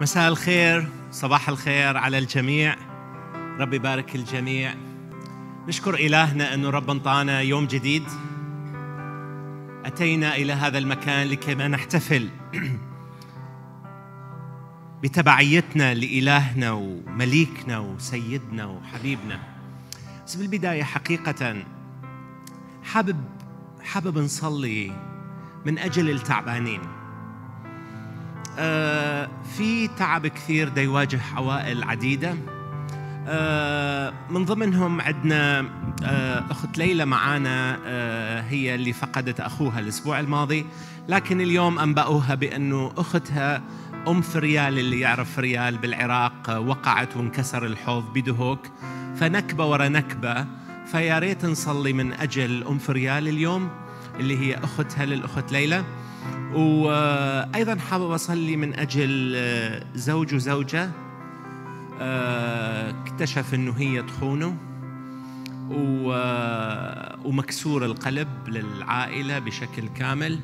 مساء الخير صباح الخير على الجميع. رب يبارك الجميع. نشكر إلهنا أنه رب انطانا يوم جديد. أتينا إلى هذا المكان لكي نحتفل بتبعيتنا لإلهنا ومليكنا وسيدنا وحبيبنا. بس بالبداية حقيقة حابب حابب نصلي من أجل التعبانين. آه في تعب كثير دا يواجه عوائل عديدة. آه من ضمنهم عندنا آه أخت ليلى معانا هي اللي فقدت أخوها الأسبوع الماضي. لكن اليوم أنبأوها بأنه أختها أم فريال اللي يعرف فريال بالعراق وقعت وانكسر الحوض بدهوك. فنكبة ورا نكبة. فيا ريت نصلي من أجل أم فريال اليوم اللي هي أختها للأخت ليلى. وأيضا حابب أصلي من أجل زوج وزوجة. اكتشف أنه هي تخونه ومكسور القلب للعائلة بشكل كامل.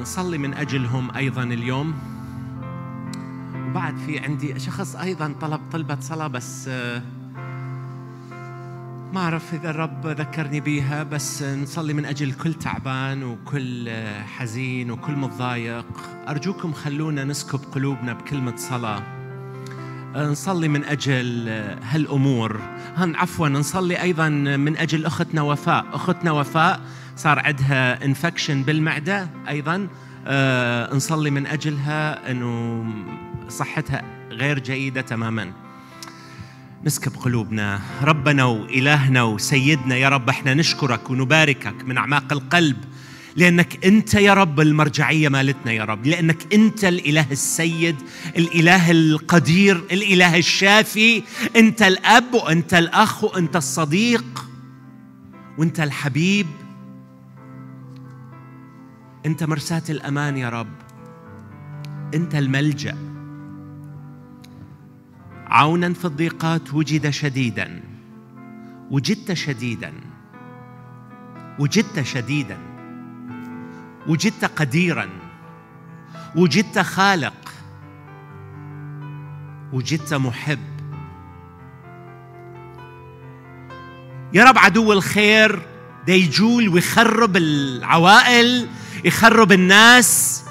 نصلي من أجلهم أيضا اليوم. وبعد في عندي شخص أيضا طلب طلبة صلاة بس ما أعرف إذا الرب ذكرني بيها بس نصلي من أجل كل تعبان وكل حزين وكل متضايق. أرجوكم خلونا نسكب قلوبنا بكلمة صلاة. نصلي من أجل هالأمور. هن عفوا نصلي أيضا من أجل أختنا وفاء. أختنا وفاء صار عندها انفكشن بالمعدة أيضا. أه نصلي من أجلها أنه صحتها غير جيدة تماماً. نسكب قلوبنا ربنا وإلهنا وسيدنا. يا رب إحنا نشكرك ونباركك من أعماق القلب. لأنك أنت يا رب المرجعية مالتنا يا رب. لأنك أنت الإله السيد الإله القدير الإله الشافي. أنت الأب وأنت الأخ وأنت الصديق وأنت الحبيب. أنت مرساة الأمان يا رب. أنت الملجأ. عونا في الضيقات وجد شديدا. وجدت شديدا. وجدت شديدا. وجدت قديرا. وجدت خالق. وجدت محب. يا رب عدو الخير ده يجول ويخرب العوائل يخرب الناس.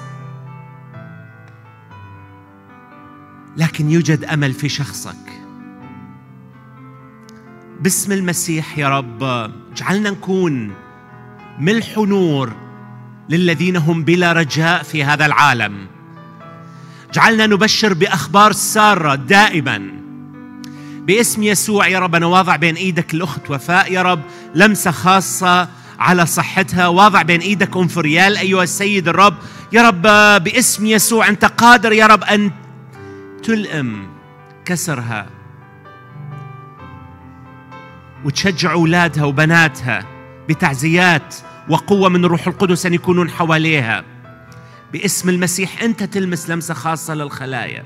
لكن يوجد أمل في شخصك. باسم المسيح يا رب اجعلنا نكون ملح نور للذين هم بلا رجاء في هذا العالم. اجعلنا نبشر بأخبار سارة دائما. باسم يسوع يا رب أنا واضع بين إيدك الأخت وفاء يا رب لمسة خاصة على صحتها. واضع بين إيدك ام فريال أيها السيد الرب. يا رب باسم يسوع أنت قادر يا رب أن تلئم كسرها. وتشجع أولادها وبناتها بتعزيات وقوة من الروح القدس أن يكونون حواليها. باسم المسيح أنت تلمس لمسة خاصة للخلايا.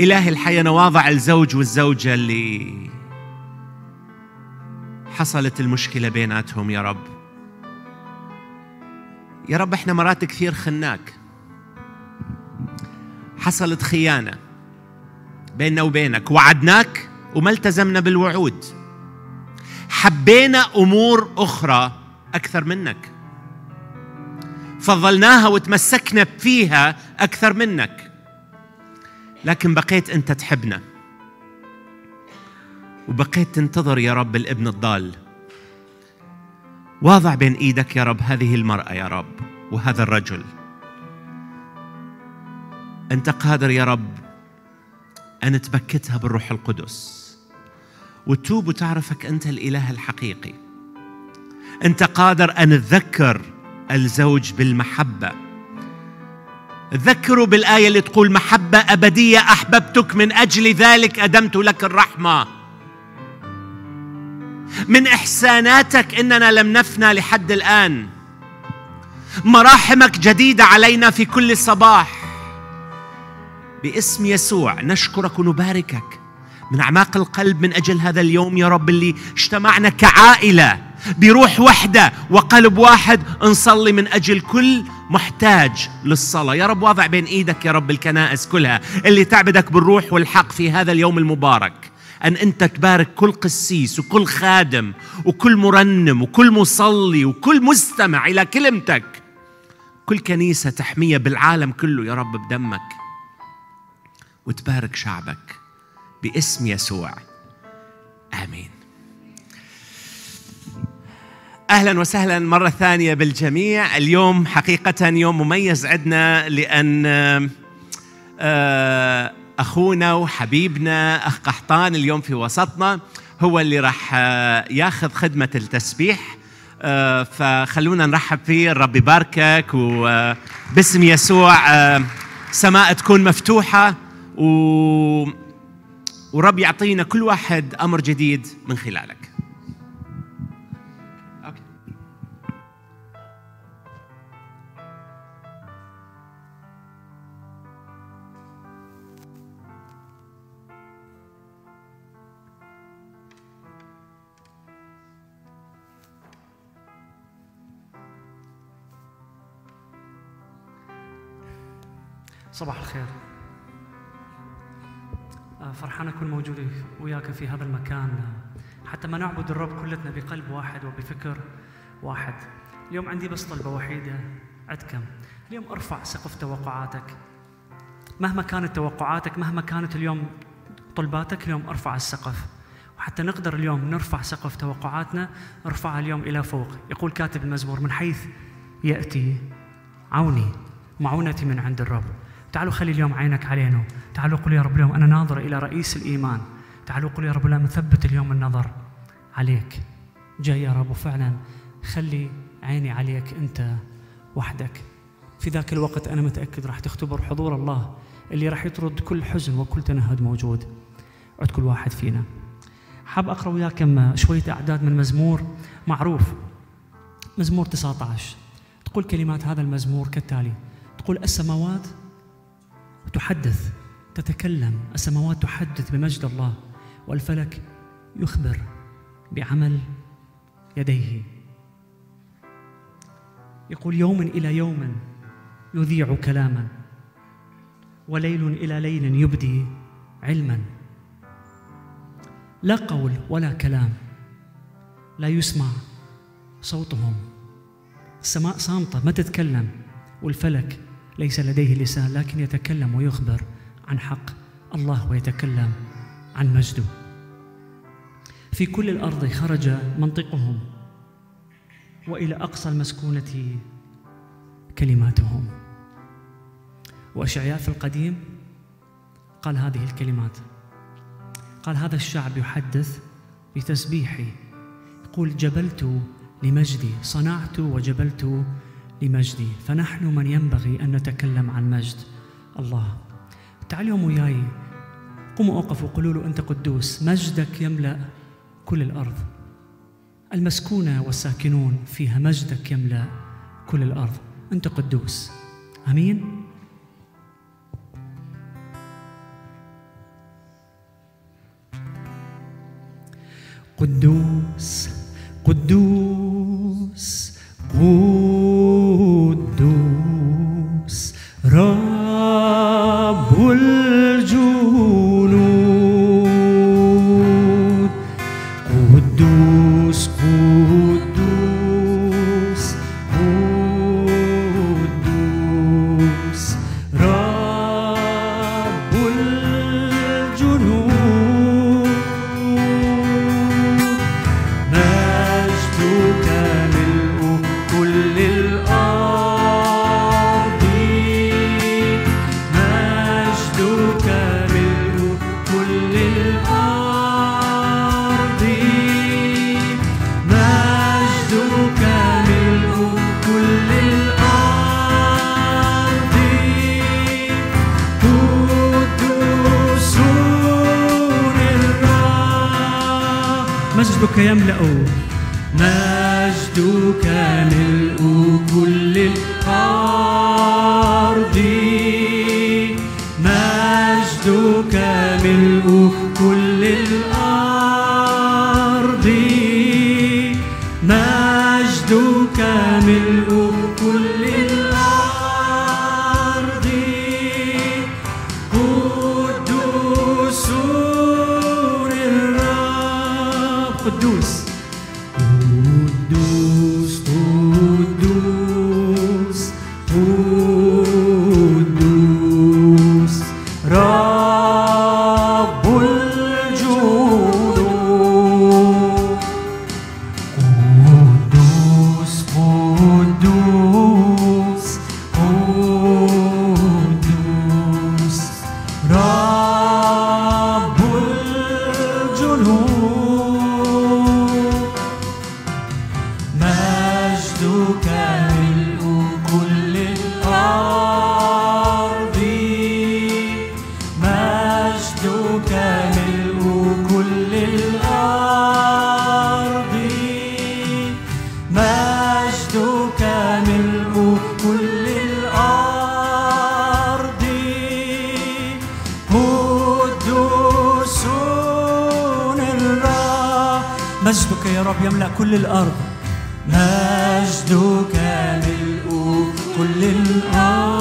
إلهي الحياة أنا واضع الزوج والزوجة اللي حصلت المشكلة بيناتهم يا رب. يا رب إحنا مرات كثير خناك. حصلت خيانة بيننا وبينك. وعدناك وما التزمنا بالوعود. حبينا أمور أخرى أكثر منك. فضلناها وتمسكنا فيها أكثر منك. لكن بقيت أنت تحبنا. وبقيت تنتظر يا رب الابن الضال. واضع بين إيدك يا رب هذه المرأة يا رب وهذا الرجل. أنت قادر يا رب أن تبكتها بالروح القدس. وتتوب وتعرفك أنت الإله الحقيقي. أنت قادر أن تذكر الزوج بالمحبة. تذكروا بالآية اللي تقول محبة أبدية أحببتك من أجل ذلك أدمت لك الرحمة. من إحساناتك إننا لم نفنى لحد الآن. مراحمك جديدة علينا في كل صباح. باسم يسوع نشكرك ونباركك. من أعماق القلب من أجل هذا اليوم يا رب اللي اجتمعنا كعائلة بروح وحدة وقلب واحد نصلي من أجل كل محتاج للصلاة. يا رب واضع بين إيدك يا رب الكنائس كلها اللي تعبدك بالروح والحق في هذا اليوم المبارك. أن أنت تبارك كل قسيس وكل خادم وكل مرنم وكل مصلي وكل مستمع إلى كلمتك. كل كنيسة تحمية بالعالم كله يا رب بدمك. وتبارك شعبك باسم يسوع. آمين. أهلا وسهلا مرة ثانية بالجميع. اليوم حقيقة يوم مميز عندنا لأن آه، أخونا وحبيبنا أخ قحطان اليوم في وسطنا هو اللي راح آه، ياخذ خدمة التسبيح. آه، فخلونا نرحب فيه. الرب يباركك وباسم يسوع سماء تكون مفتوحة. و ورب يعطينا كل واحد أمر جديد من خلالك. صباح الخير. فرحان أكون موجود وياك في هذا المكان. حتى ما نعبد الرب كلتنا بقلب واحد وبفكر واحد. اليوم عندي بس طلبة وحيدة. عندكم اليوم ارفع سقف توقعاتك. مهما كانت توقعاتك مهما كانت اليوم طلباتك اليوم ارفع السقف. وحتى نقدر اليوم نرفع سقف توقعاتنا ارفعها اليوم إلى فوق. يقول كاتب المزمور من حيث يأتي عوني معونتي من عند الرب. تعالوا خلي اليوم عينك علينا. تعالوا قل يا رب اليوم أنا ناظر إلى رئيس الإيمان. تعالوا قل يا رب اليوم مثبت اليوم النظر عليك. جاي يا رب وفعلا خلي عيني عليك أنت وحدك. في ذاك الوقت أنا متأكد راح تختبر حضور الله اللي راح يطرد كل حزن وكل تنهد موجود. عند كل واحد فينا. حاب أقرأ وياكم شوية أعداد من مزمور معروف. مزمور 19 تقول كلمات هذا المزمور كالتالي. تقول السماوات تحدث تتكلم. السماوات تحدث بمجد الله والفلك يخبر بعمل يديه. يقول يوم إلى يوم يذيع كلاما وليل إلى ليل يبدي علما. لا قول ولا كلام لا يسمع صوتهم. السماء صامتة ما تتكلم والفلك ليس لديه لسان لكن يتكلم ويخبر عن حق الله ويتكلم عن مجده. في كل الأرض خرج منطقهم وإلى أقصى المسكونة كلماتهم. وأشعياء في القديم قال هذه الكلمات. قال هذا الشعب يحدث بتسبيحي. يقول جبلت لمجدي صنعت وجبلت لمجدي. فنحن من ينبغي أن نتكلم عن مجد. الله. تعال يوم وياي. قوموا أوقفوا وقولوا له أنت قدوس. مجدك يملأ كل الأرض. المسكونة والساكنون فيها مجدك يملأ كل الأرض. أنت قدوس. أمين. قدوس. قدوس. مجدك يا رب يملأ كل الأرض. مجدك ملء كل الأرض.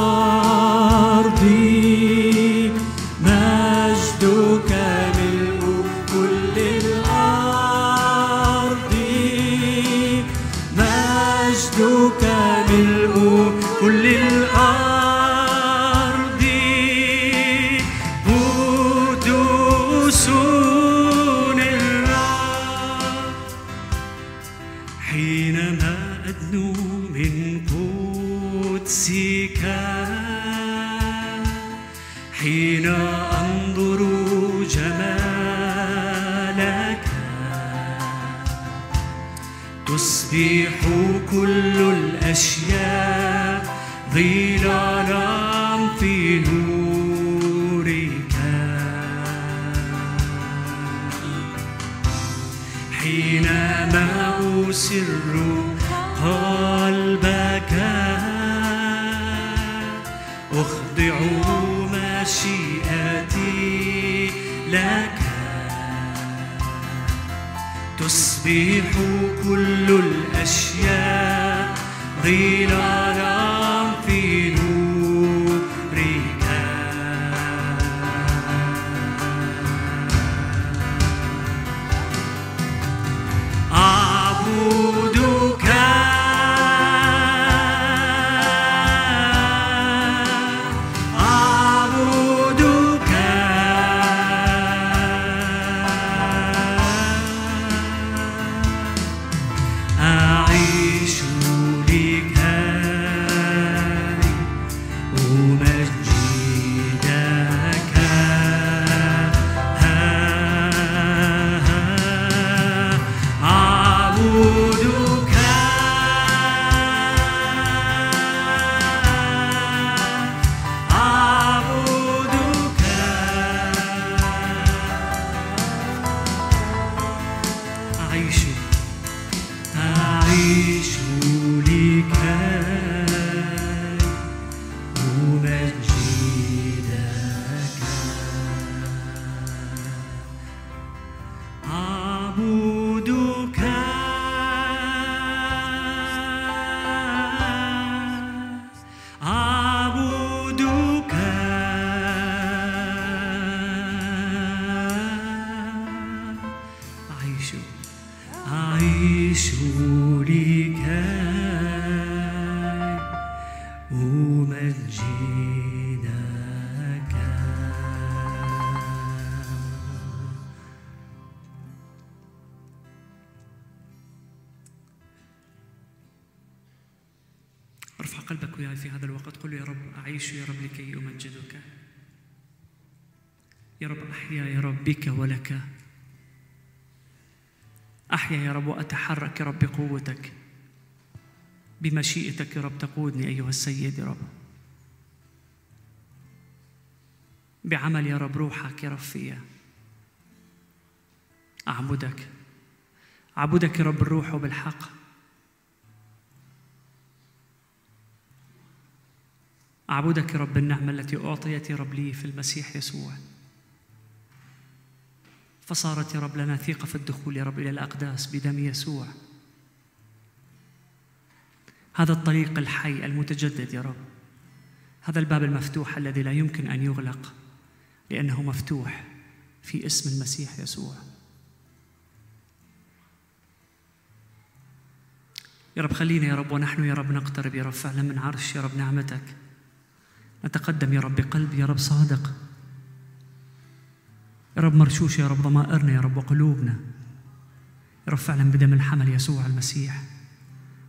أعيش يا رب لكي أمجدك يا رب أحيا يا رب بك ولك. أحيا يا رب وأتحرك يا رب بقوتك. بمشيئتك يا رب تقودني أيها السيد يا رب. بعمل يا رب روحك يا رب فيا. أعبدك. أعبدك يا رب بالروح وبالحق أعبدك رب بالنعمة التي أعطيت يا رب لي في المسيح يسوع. فصارت يا رب لنا ثقة في الدخول يا رب إلى الأقداس بدم يسوع. هذا الطريق الحي المتجدد يا رب. هذا الباب المفتوح الذي لا يمكن أن يغلق لأنه مفتوح في اسم المسيح يسوع. يا رب خلينا يا رب ونحن يا رب نقترب يا رب فعلا من عرش يا رب نعمتك. نتقدم يا رب بقلب يا رب صادق يا رب مرشوش يا رب ضمائرنا يا رب وقلوبنا يا رب فعلا بدم الحمل يسوع المسيح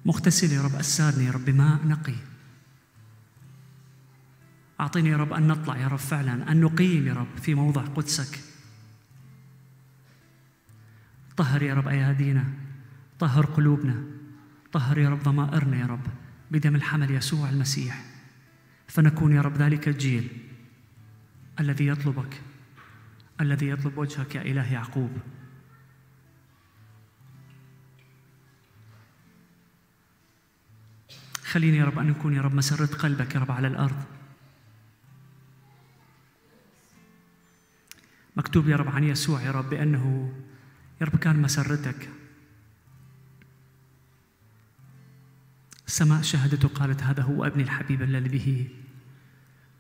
مغتسل يا رب أجسادنا يا رب بماء نقي أعطينا يا رب أن نطلع يا رب فعلا أن نقيم يا رب في موضع قدسك طهر يا رب أيادينا طهر قلوبنا طهر يا رب ضمائرنا يا رب بدم الحمل يسوع المسيح فنكون يا رب ذلك الجيل الذي يطلبك الذي يطلب وجهك يا إله يعقوب. خليني يا رب أن نكون يا رب مسرة قلبك يا رب على الأرض. مكتوب يا رب عن يسوع يا رب بأنه يا رب كان مسرتك. السماء شهدت وقالت هذا هو أبني الحبيب الذي به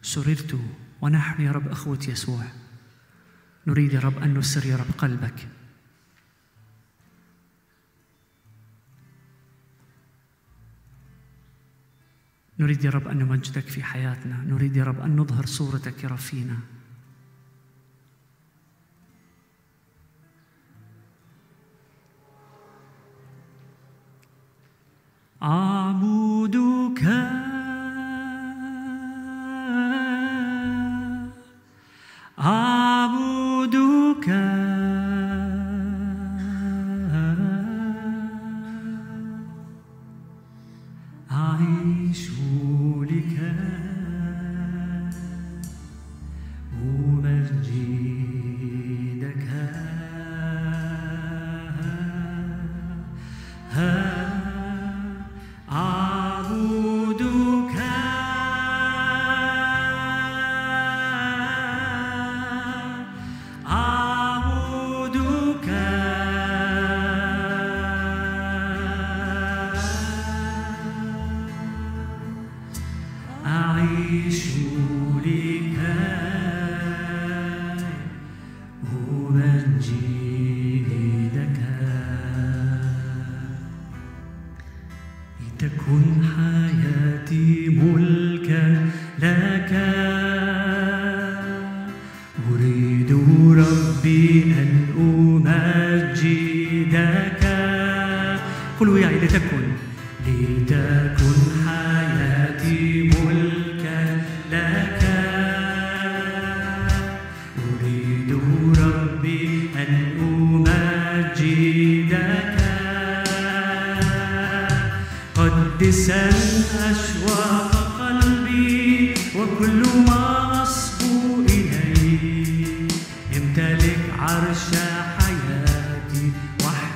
سررت ونحن يا رب أخوة يسوع. نريد يا رب أن نسر يا رب قلبك. نريد يا رب أن نمجدك في حياتنا. نريد يا رب أن نظهر صورتك يا رب فينا. عبدك عبدك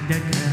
the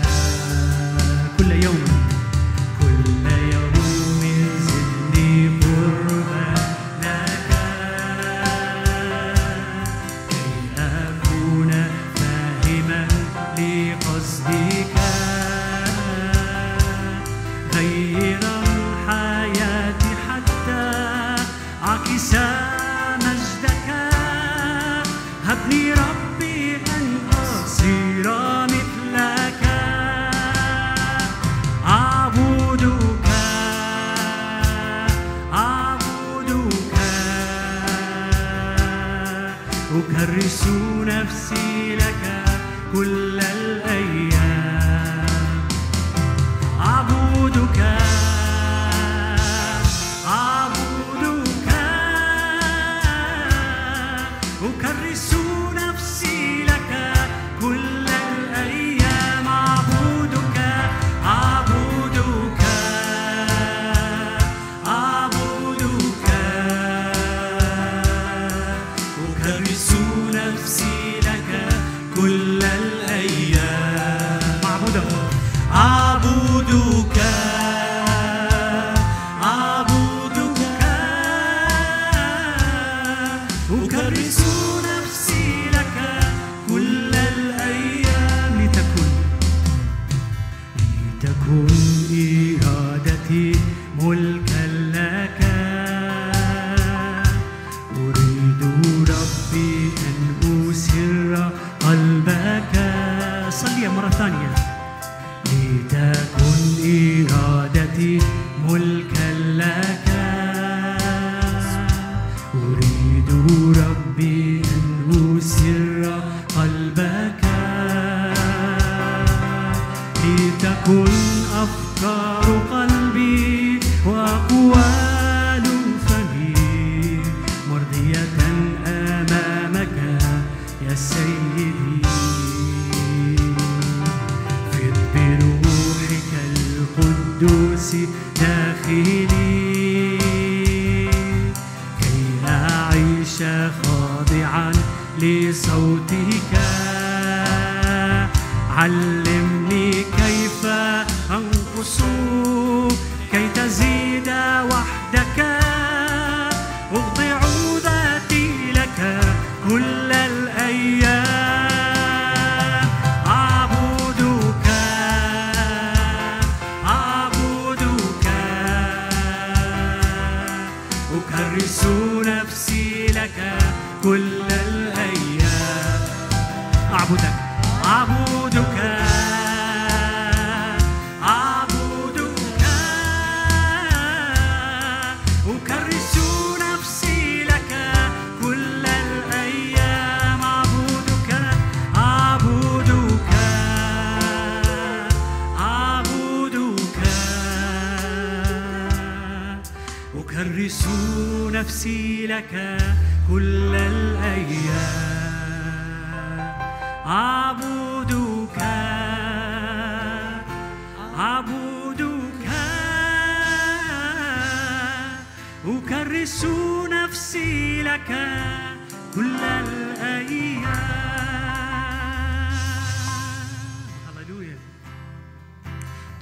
كل الأيام.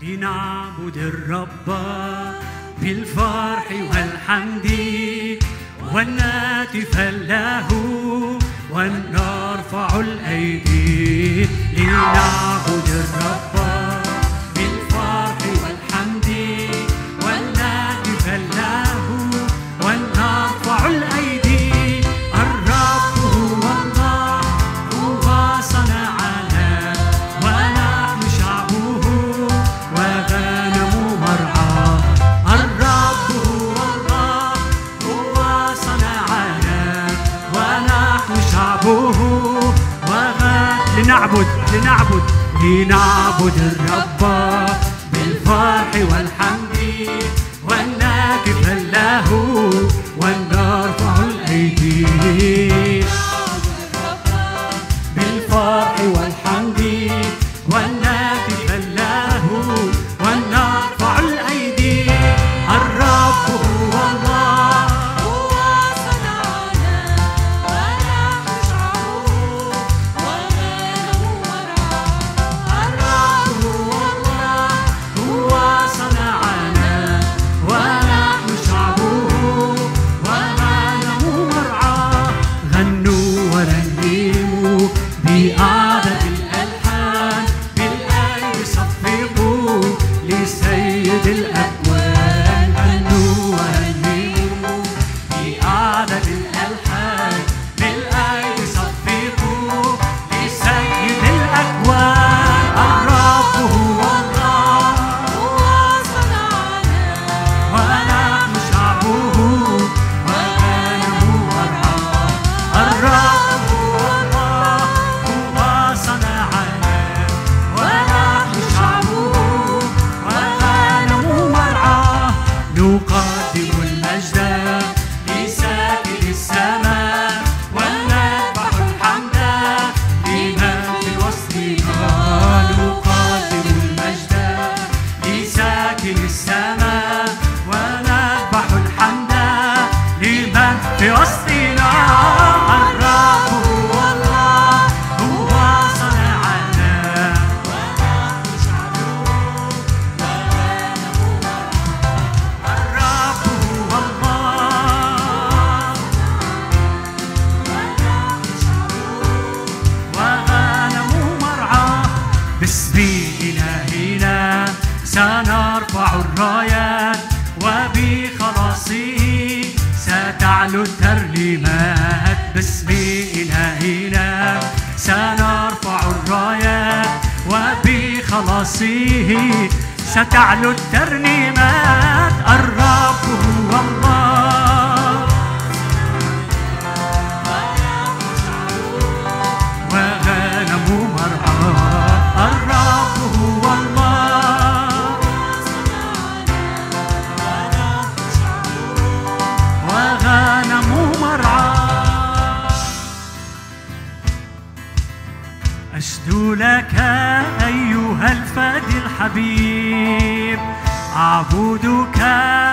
لنعبد الرب بالفرح والحمد ونهتف له ونرفع الأيدي لنعبد الرب لنعبد لنعبد الرب بالفرح والحمد والناكف له ونرفع الأيدي. أعبدك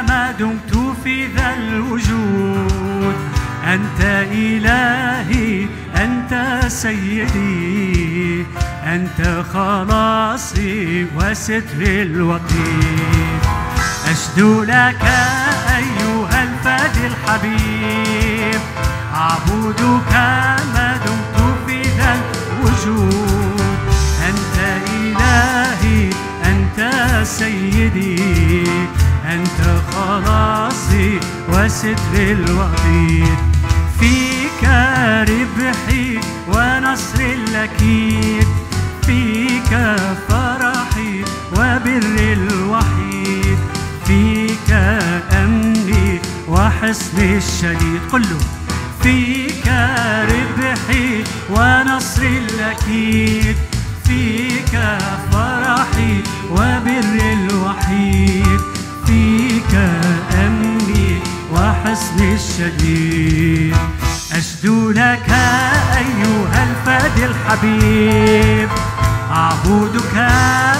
ما دمت في ذا الوجود. أنت إلهي أنت سيدي أنت خلاصي وستر الوقيت. أشدو لك أيها الفادي الحبيب. أعبدك ما دمت في ذا الوجود. أنت إلهي أنت سيدي. أنت خلاصي وستري الوحيد فيك ربحي ونصري الأكيد فيك فرحي وبري الوحيد فيك أمني وحصني الشديد كله فيك ربحي ونصري الأكيد فيك فرحي وبر الوحيد. فيك أمني وحسن الشديد. أشدو لك أيها الفادي الحبيب. أعبدك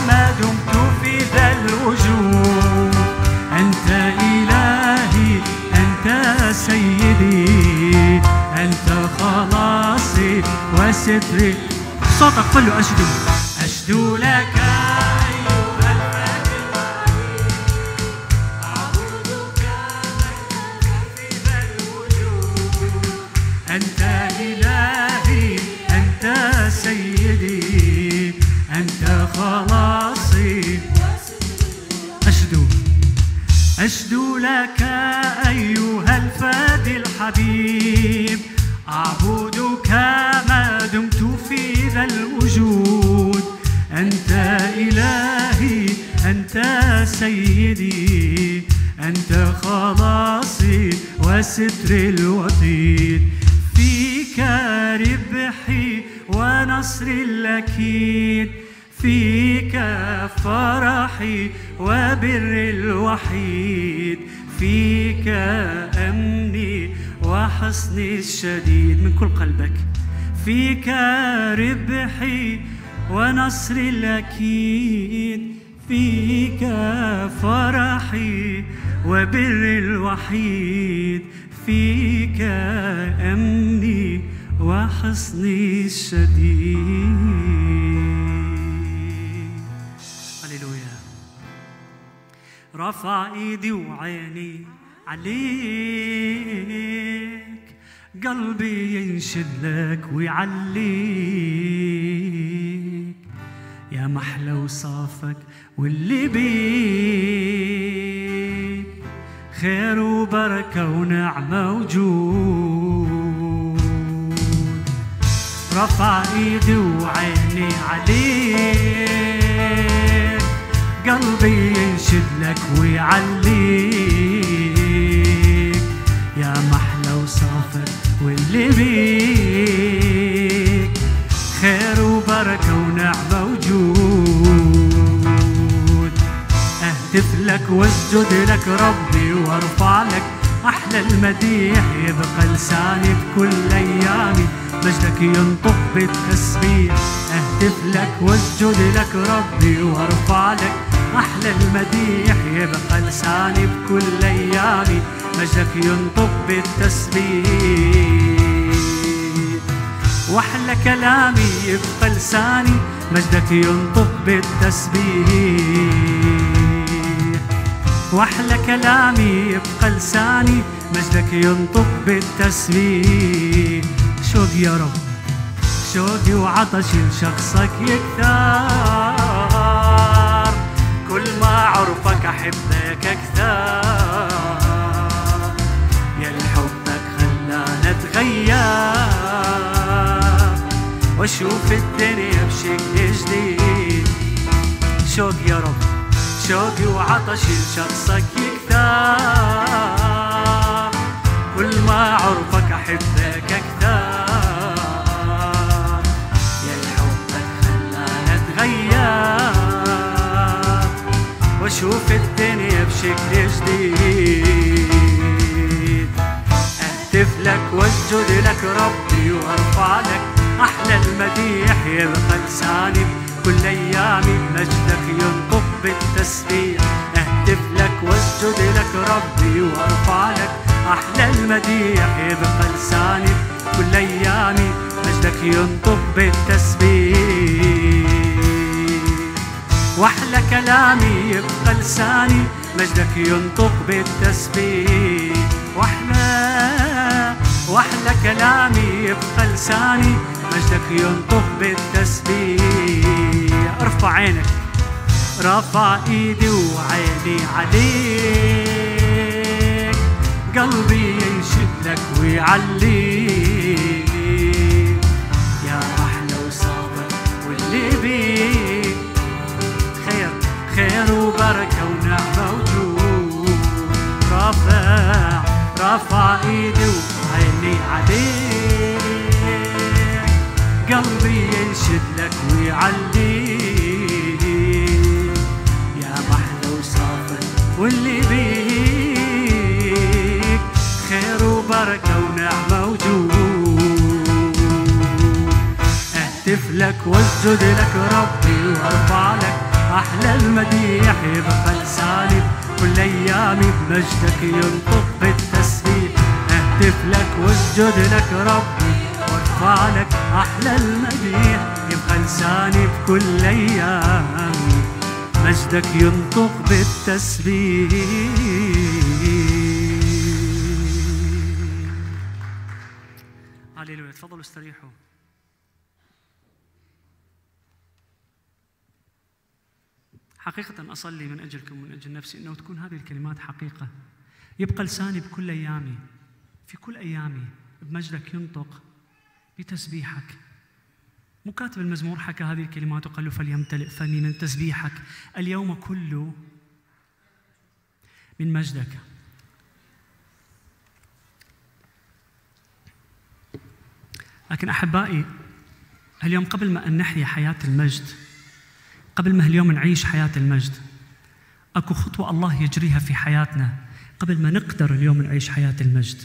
ما دمت في ذا الوجود. أنت إلهي أنت سيدي. أنت خلاصي وستري. صوتك كله أشدو. أشدو لك أشدو لك أيها الفادي الحبيب. أعبدك ما دمت في ذا الوجود. أنت إلهي أنت سيدي. أنت خلاصي وستر الوطيد فيك ربحي ونصر الأكيد. فيك فرحي وبر الوحيد. فيك أمني وحسن الشديد من كل قلبك. فيك ربحي ونصر الأكيد. فيك فرحي وبر الوحيد. فيك أمني وحسن الشديد. رفع ايدي وعيني عليك. قلبي ينشد لك ويعليك. يا محلى وصافك واللي بيك. خير وبركة ونعمة وجود. رفع ايدي وعيني عليك. قلبي ينشد لك ويعليك. يا محلى وصافك واللي بيك. خير وبركة ونعمة وجود. اهتف لك واسجد لك ربي وأرفع لك أحلى المديح. يبقى لساني بكل أيامي مجدك ينطق بالتسبيح. اهتف لك واسجد لك ربي وأرفع لك أحلى المديح يبقى لساني بكل ايامي مجدك ينطق بالتسبيح. وأحلى كلامي يبقى لساني مجدك ينطق بالتسبيح. وأحلى كلامي يبقى لساني مجدك ينطق بالتسبيح. شوق يا رب شوقي وعطشي لشخصك يكثر. كل ما عرفك احبك أكثر. يا حبك خلانا اتغير وأشوف الدنيا بشكل جديد. شوق يا رب شوقي وعطشي لشخصك يكثر. كل ما عرفك أحبك أكثر. واشوف الدنيا بشكل جديد. اهتف لك وأسجد لك ربي وأرفع لك أحلى المديح يبقى لساني كل أيامي مجدك ينطق بالتسبيح. اهتف لك وأسجد لك ربي وأرفع لك أحلى المديح يبقى لساني كل أيامي مجدك ينطق بالتسبيح. وأحلى كلامي يبقى لساني مجدك ينطق بالتسبيح. وأحلى وأحلى كلامي يبقى لساني مجدك ينطق بالتسبيح. ارفع عينك رفع ايدي وعيني عليك. قلبي ينشد لك ويعليك. خير وبركة ونعمة وجود. رافع رافع إيدي وعيني عليك. قلبي ينشد لك ويعليك يا محلى وصافي واللي بيك. خير وبركة ونعمة وجود. أهتف لك واسجد لك ربي وأرفع لك أحلى المديح يبقى لساني كل ايامي بمجدك ينطق بالتسبيح. اهتف لك واسجد لك ربي. وارفع لك أحلى المديح يبقى لساني بكل ايامي مجدك ينطق بالتسبيح. هللويا تفضلوا استريحوا. حقيقة أصلي من أجلكم ومن أجل نفسي أنه تكون هذه الكلمات حقيقة. يبقى لساني بكل أيامي في كل أيامي بمجدك ينطق بتسبيحك. مو كاتب المزمور حكى هذه الكلمات وقال له فليمتلئ فمي من تسبيحك. اليوم كله من مجدك. لكن أحبائي اليوم قبل ما أن نحيا حياة المجد قبل ما اليوم نعيش حياة المجد أكو خطوة الله يجريها في حياتنا قبل ما نقدر اليوم نعيش حياة المجد.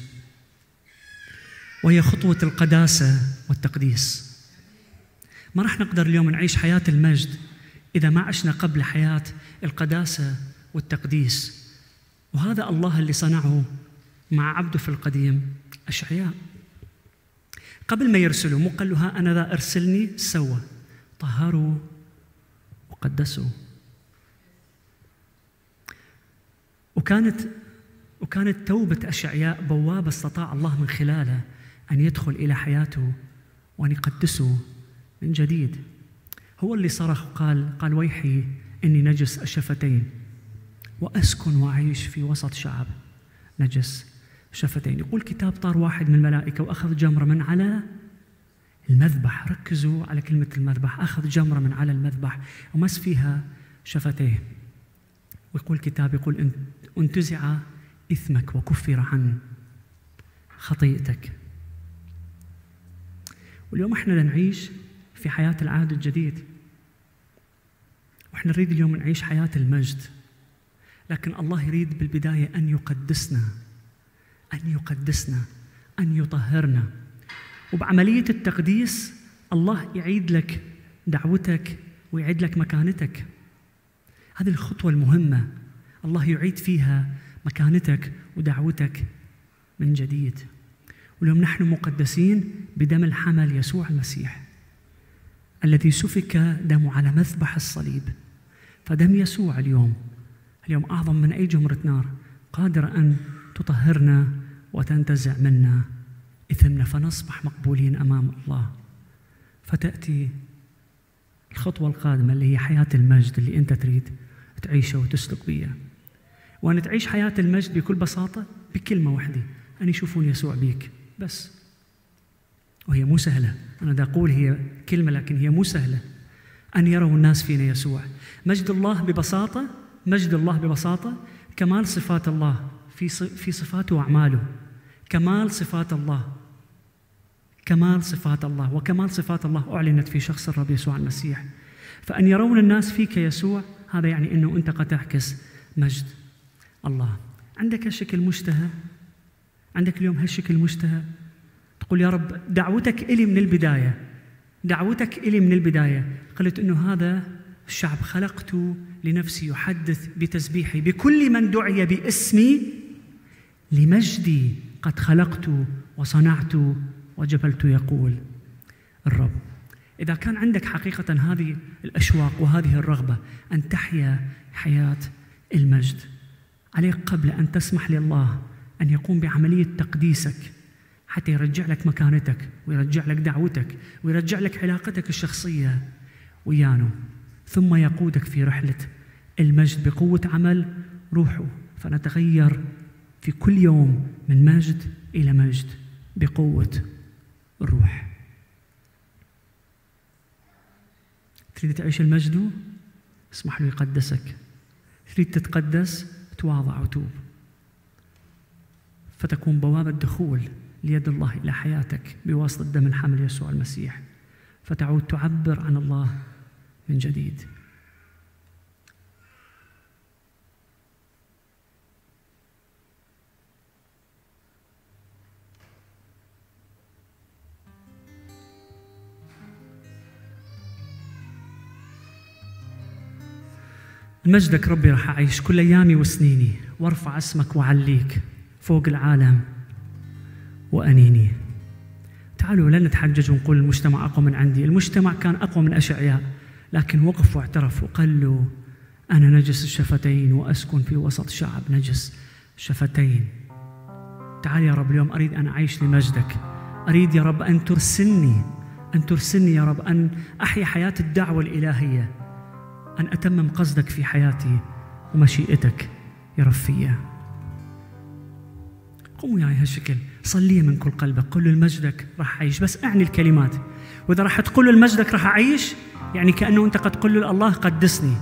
وهي خطوة القداسة والتقديس. ما راح نقدر اليوم نعيش حياة المجد إذا ما عشنا قبل حياة القداسة والتقديس. وهذا الله اللي صنعه مع عبده في القديم أشعياء. قبل ما يرسله مو قال له ها أنا ذا أرسلني سوى. طهروا. وقدسوا وكانت وكانت توبة أشعياء بوابة استطاع الله من خلالها أن يدخل إلى حياته وأن يقدسه من جديد. هو اللي صرخ وقال قال ويحي إني نجس الشفتين وأسكن وأعيش في وسط شعب نجس شفتين يقول كتاب طار واحد من الملائكة وأخذ جمرة من على المذبح. ركزوا على كلمة المذبح. أخذ جمرة من على المذبح ومس فيها شفتيه. ويقول الكتاب يقول "ان- انتزع إثمك وكفر عن خطيئتك. واليوم إحنا نعيش في حياة العهد الجديد. وإحنا نريد اليوم نعيش حياة المجد. لكن الله يريد بالبداية أن يقدسنا أن يقدسنا أن يطهرنا. وبعملية التقديس الله يعيد لك دعوتك ويعيد لك مكانتك. هذه الخطوة المهمة. الله يعيد فيها مكانتك ودعوتك من جديد. واليوم نحن مقدسين بدم الحمل يسوع المسيح الذي سفك دمه على مذبح الصليب. فدم يسوع اليوم اليوم أعظم من أي جمرة نار قادر أن تطهرنا وتنتزع منا. إثمنا فنصبح مقبولين أمام الله. فتأتي الخطوة القادمة اللي هي حياة المجد اللي أنت تريد تعيشها وتسلك بيها. وأن تعيش حياة المجد بكل بساطة بكلمة واحدة أن يشوفون يسوع بيك. بس. وهي مو سهلة. أنا دا أقول هي كلمة لكن هي مو سهلة. أن يروا الناس فينا يسوع. مجد الله ببساطة مجد الله ببساطة كمال صفات الله في في صفاته وأعماله. كمال صفات الله. كمال صفات الله وكمال صفات الله أعلنت في شخص الرب يسوع المسيح. فأن يرون الناس فيك يسوع هذا يعني أنه أنت قد تعكس مجد الله. عندك هالشكل مشتهى؟ عندك اليوم هالشكل مشتهى؟ تقول يا رب دعوتك إلي من البداية. دعوتك إلي من البداية. قلت أنه هذا الشعب خلقته لنفسي يحدث بتسبيحي بكل من دعي باسمي لمجدي قد خلقت وصنعت وجبلت يقول الرب إذا كان عندك حقيقة هذه الأشواق وهذه الرغبة أن تحيا حياة المجد عليك قبل أن تسمح لله أن يقوم بعملية تقديسك حتى يرجع لك مكانتك ويرجع لك دعوتك ويرجع لك علاقتك الشخصية ويانه ثم يقودك في رحلة المجد بقوة عمل روحه. فنتغير في كل يوم من مجد إلى مجد بقوة الروح. تريد تعيش المجد؟ اسمح له يقدسك تريد تتقدس؟ تواضع وتوب. فتكون بوابة دخول ليد الله إلى حياتك بواسطة دم الحمل يسوع المسيح. فتعود تعبر عن الله من جديد. مجدك ربي راح أعيش كل أيامي وسنيني وأرفع اسمك وعليك فوق العالم وأنيني. تعالوا لا نتحجج ونقول المجتمع أقوى من عندي. المجتمع كان أقوى من أشعياء لكن وقف واعترف وقال له أنا نجس الشفتين وأسكن في وسط شعب نجس الشفتين. تعال يا رب اليوم أريد أن أعيش لمجدك. أريد يا رب أن ترسلني أن ترسلني يا رب أن أحيا حياة الدعوة الإلهية. أن أتمم قصدك في حياتي ومشيئتك يا رب فيا قوموا وياي هالشكل. صلي من كل قلبك. قل له راح أعيش. بس أعني الكلمات. وإذا راح تقول له لمجدك راح أعيش يعني كأنه أنت قد تقول له الله قدسني.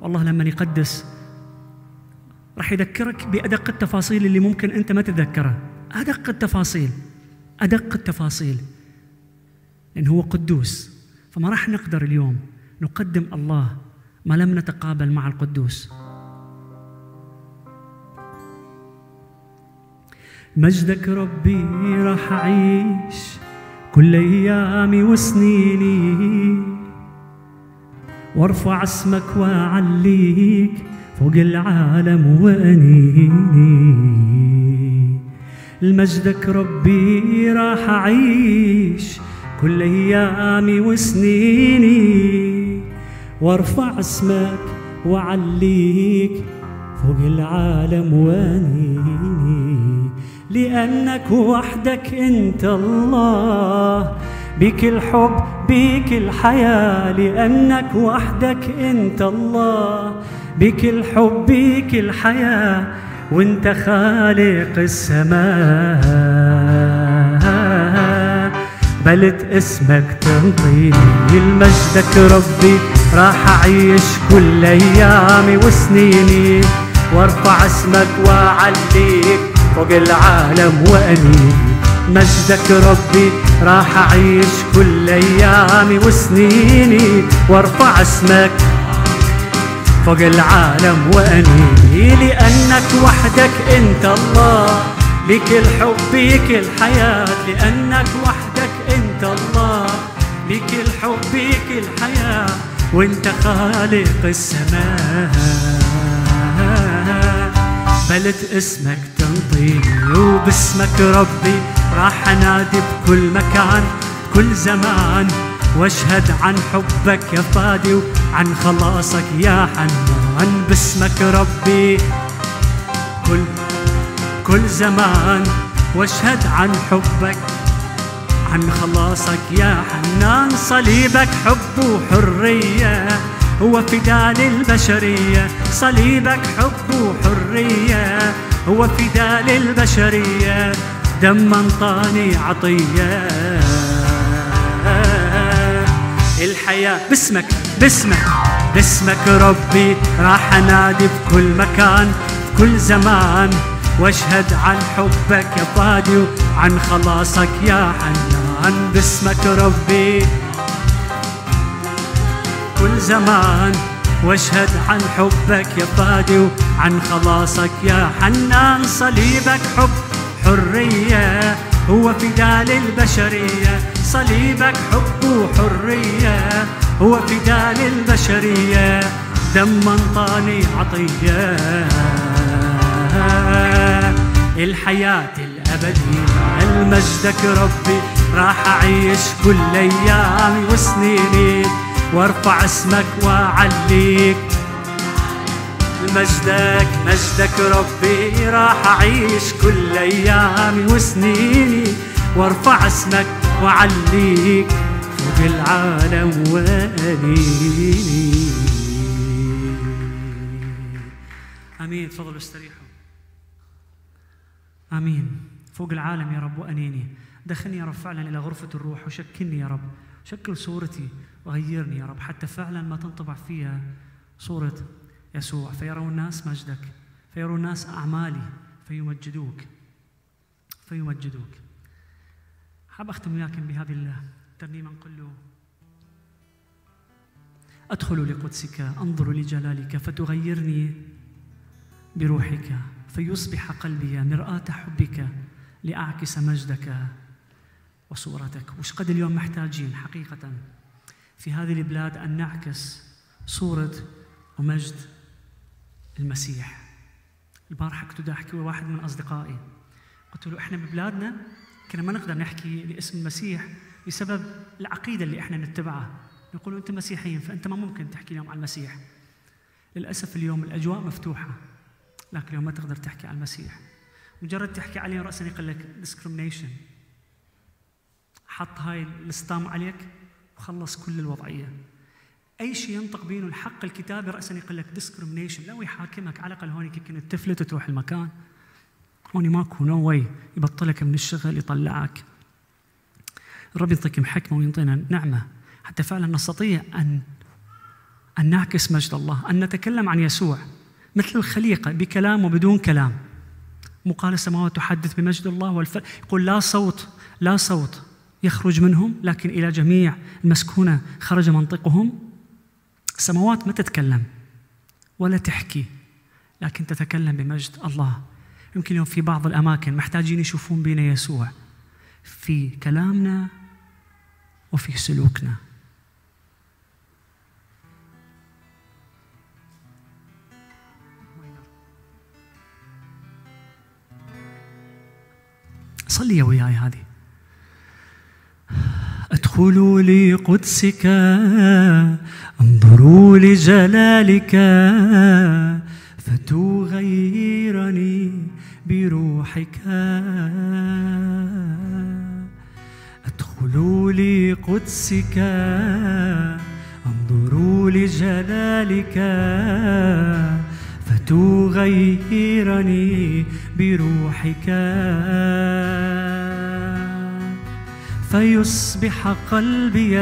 والله لما يقدس راح يذكرك بأدق التفاصيل اللي ممكن أنت ما تتذكرها أدق التفاصيل. أدق التفاصيل. لأنه هو قدوس. فما راح نقدر اليوم نقدم الله ما لم نتقابل مع القدوس. مجدك ربي راح أعيش كل أيامي وسنيني وارفع اسمك وأعليك فوق العالم وأنيني. لمجدك ربي راح أعيش كل ايامي وسنيني. وارفع اسمك واعليك فوق العالم وانيني. لأنك وحدك انت الله. بك الحب بك الحياة. لأنك وحدك أنت الله. بك الحب بك الحياة. وانت خالق السماء. بلت اسمك تنطيني. لمجدك ربي راح أعيش كل أيامي وسنيني وأرفع اسمك وأعليك فوق العالم وأنيني مجدك ربي راح أعيش كل أيامي وسنيني وأرفع اسمك فوق العالم وأنيني لأنك وحدك أنت الله لك الحب بك الحياة. لأنك وحدك أنت الله لك الحب بك الحياة. وانت خالق السماء. بلت اسمك تنطيني وباسمك ربي راح انادي بكل مكان كل زمان. واشهد عن حبك يا فادي وعن خلاصك يا حنان. باسمك ربي كل كل زمان. واشهد عن حبك عن خلاصك يا حنان صليبك حب وحرية هو فداء للبشرية صليبك حب وحرية هو فداء للبشرية دم أنطاني عطية. الحياة باسمك باسمك باسمك ربي راح أنادي بكل مكان بكل زمان. واشهد عن حبك يا فادي وعن خلاصك يا حنان باسمك ربي كل زمان. واشهد عن حبك يا فادي وعن خلاصك يا حنان صليبك حب حرية هو فداء للبشرية. صليبك حب وحرية هو فداء للبشرية. دم انطاني عطية. الحياة الأبدية المجدك ربي راح أعيش كل أيامي وسنيني وأرفع اسمك وأعليك. مجدك مجدك ربي راح أعيش كل أيامي وسنيني وأرفع اسمك وأعليك. فوق العالم وأنيني. آمين. تفضلوا استريحوا آمين. فوق العالم يا رب وأنيني. دخلني يا رب فعلا إلى غرفة الروح وشكلني يا رب. شكل صورتي وغيرني يا رب. حتى فعلا ما تنطبع فيها صورة يسوع. فيروا الناس مجدك. فيروا الناس أعمالي. فيمجدوك. فيمجدوك. حاب أختم وياكم بهذه الترنيمة نقول له أدخل لقدسك. أنظر لجلالك. فتغيرني بروحك. فيصبح قلبي مرآة حبك لأعكس مجدك وصورتك. وش قد اليوم محتاجين حقيقة في هذه البلاد أن نعكس صورة ومجد المسيح؟ البارحة كنت أحكي وأحد من أصدقائي. قلت له إحنا ببلادنا كنا ما نقدر نحكي باسم المسيح بسبب العقيدة اللي إحنا نتبعها. نقول أنت مسيحيين فأنت ما ممكن تحكي اليوم عن المسيح. للأسف اليوم الأجواء مفتوحة. لكن اليوم ما تقدر تحكي عن المسيح. مجرد تحكي عليه رأسا يقول لك discrimination. حط هاي ال stamp عليك وخلص كل الوضعية. أي شيء ينطق بينه الحق الكتابي رأسا يقول لك discrimination. لا يحاكمك على الأقل هونيك كنت تفلت وتروح المكان هوني ماكو no way يبطلك من الشغل يطلعك. الرب يعطيكم حكمة ويعطينا نعمة. حتى فعلا نستطيع أن أن نعكس مجد الله أن نتكلم عن يسوع. مثل الخليقة بكلام وبدون كلام. مقال السماوات تحدث بمجد الله والف... يقول لا صوت لا صوت يخرج منهم لكن إلى جميع المسكونة خرج منطقهم. السماوات ما تتكلم ولا تحكي لكن تتكلم بمجد الله. يمكن اليوم في بعض الأماكن محتاجين يشوفون بينا يسوع في كلامنا وفي سلوكنا. صلي وياي هذه. أدخلوا لقدسك انظروا لجلالك فتغيرني بروحك. أدخلوا لقدسك انظروا لجلالك فتغيرني بروحك. فيصبح قلبي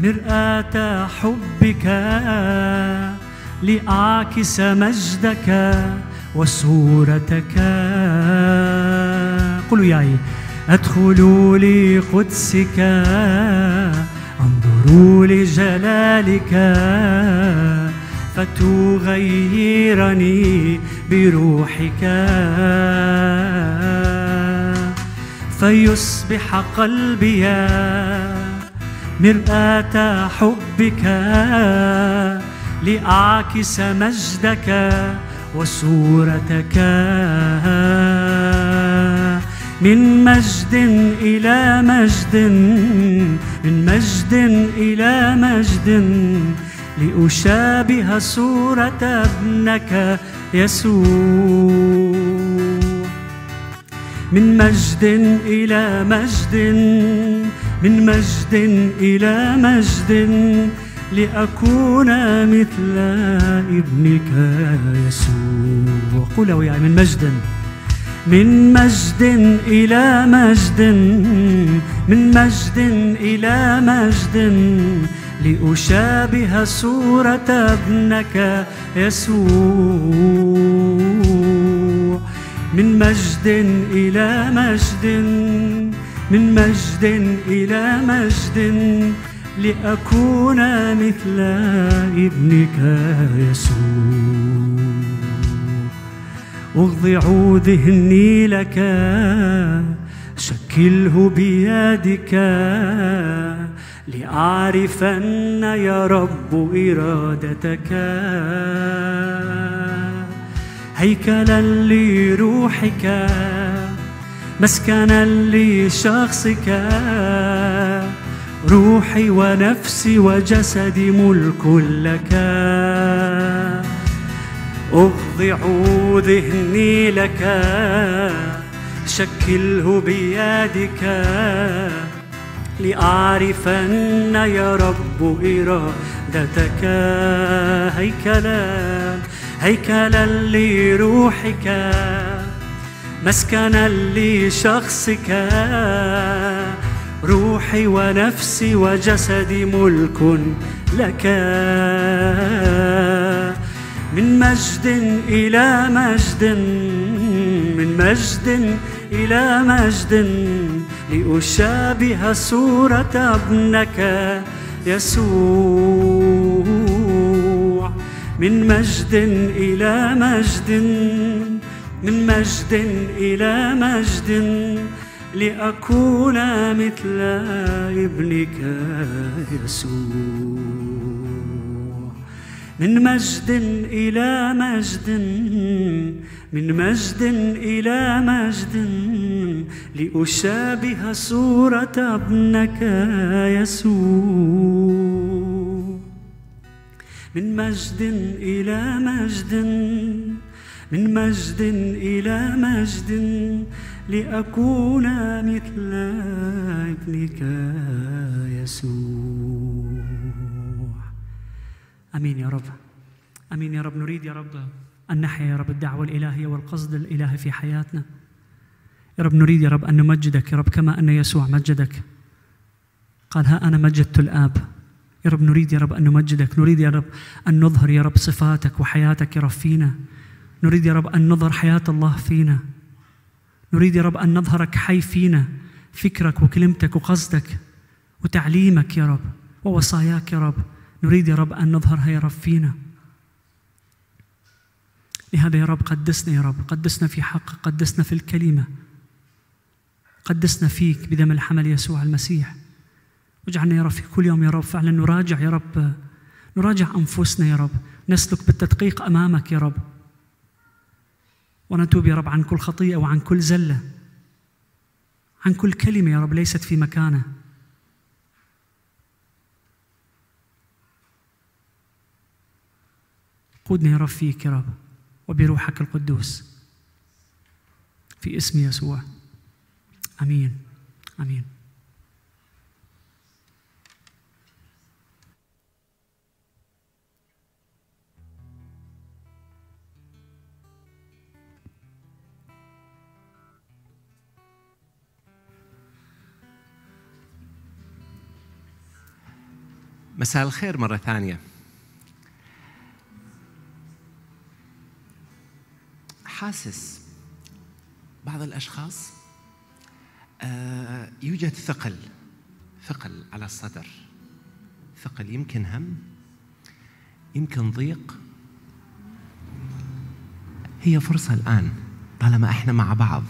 مرآة حبك لأعكس مجدك وصورتك. قولوا ياي أدخل لقدسك انظروا لجلالك. فتغيرني بروحك. فيصبح قلبي مرآة حبك لأعكس مجدك وصورتك. من مجد إلى مجد من مجد إلى مجد لأشابه صورة ابنك يسوع. من مجد إلى مجد من مجد إلى مجد لأكون مثل ابنك يسوع. قول وياي من مجد من مجد إلى مجد من مجد إلى مجد لأشابه صورة ابنك يسوع. من مجد إلى مجد من مجد إلى مجد لأكون مثل ابنك يسوع. أخضع ذهني لك شكله بيدك. لأعرف أن يا رب إرادتك. هيكلا لروحك مسكنا لشخصك. روحي ونفسي وجسدي ملك لك. أخضع ذهني لك شكله بيدك. لأعرف أن يا رب إرادتك. هيكلا هيكلا لروحك. مسكنا لشخصك. روحي ونفسي وجسدي ملك لك. من مجد إلى مجد من مجد إلى مجد. لأشابه صورة ابنك يسوع. من مجد إلى مجد من مجد إلى مجد لأكون مثل ابنك يسوع. من مجد إلى مجد من مجد إلى مجد لأشابه صورة ابنك يسوع. من مجد إلى مجد من مجد إلى مجد لأكون مثل ابنك يسوع. امين يا رب امين يا رب نريد يا رب ان نحيا يا رب الدعوه الالهيه والقصد الالهي في حياتنا يا رب نريد يا رب ان نمجدك يا رب كما ان يسوع مجدك قال ها أنا مجدت الاب يا رب نريد يا رب ان نمجدك نريد يا رب ان نظهر يا رب صفاتك وحياتك يا رب فينا نريد يا رب ان نظهر حياه الله فينا نريد يا رب ان نظهرك حي فينا فكرك وكلمتك وقصدك وتعليمك يا رب ووصاياك يا رب نريد يا رب أن نظهرها يا رب فينا. لهذا يا رب قدسنا يا رب قدسنا في حق قدسنا في الكلمة. قدسنا فيك بدم الحمل يسوع المسيح. واجعلنا يا رب في كل يوم يا رب فعلا نراجع يا رب نراجع أنفسنا يا رب. نسلك بالتدقيق أمامك يا رب. ونتوب يا رب عن كل خطيئة وعن كل زلة. عن كل كلمة يا رب ليست في مكانها قودنا يا رب فيك يا رب وبروحك القدوس في اسم يسوع. آمين. آمين. مساء الخير مرة ثانية. حاسس بعض الأشخاص آه، يوجد ثقل ثقل على الصدر. ثقل يمكن هم يمكن ضيق. هي فرصة الآن طالما إحنا مع بعض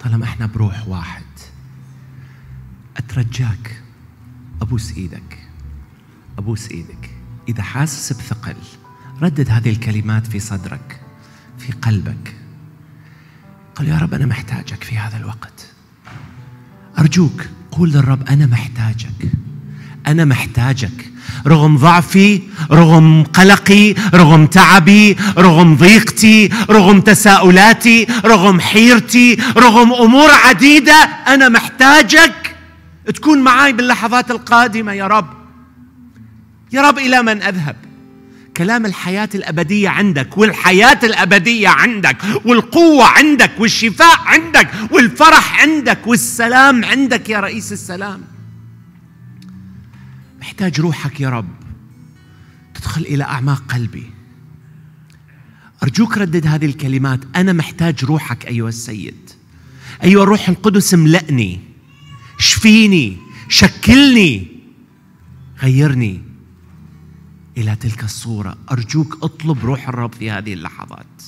طالما إحنا بروح واحد. أترجاك أبوس إيدك أبوس إيدك. إذا حاسس بثقل ردد هذه الكلمات في صدرك. في قلبك. قل يا رب أنا محتاجك في هذا الوقت. أرجوك قول للرب أنا محتاجك. أنا محتاجك. رغم ضعفي رغم قلقي رغم تعبي رغم ضيقتي رغم تساؤلاتي رغم حيرتي رغم أمور عديدة أنا محتاجك. تكون معي باللحظات القادمة يا رب. يا رب إلى من أذهب؟ كلام الحياة الأبدية عندك والحياة الأبدية عندك والقوة عندك والشفاء عندك والفرح عندك والسلام عندك يا رئيس السلام. محتاج روحك يا رب تدخل إلى أعماق قلبي. أرجوك ردد هذه الكلمات. أنا محتاج روحك أيها السيد. أيها الروح القدس املأني شفيني شكلني غيرني. إلى تلك الصورة. أرجوك اطلب روح الرب في هذه اللحظات.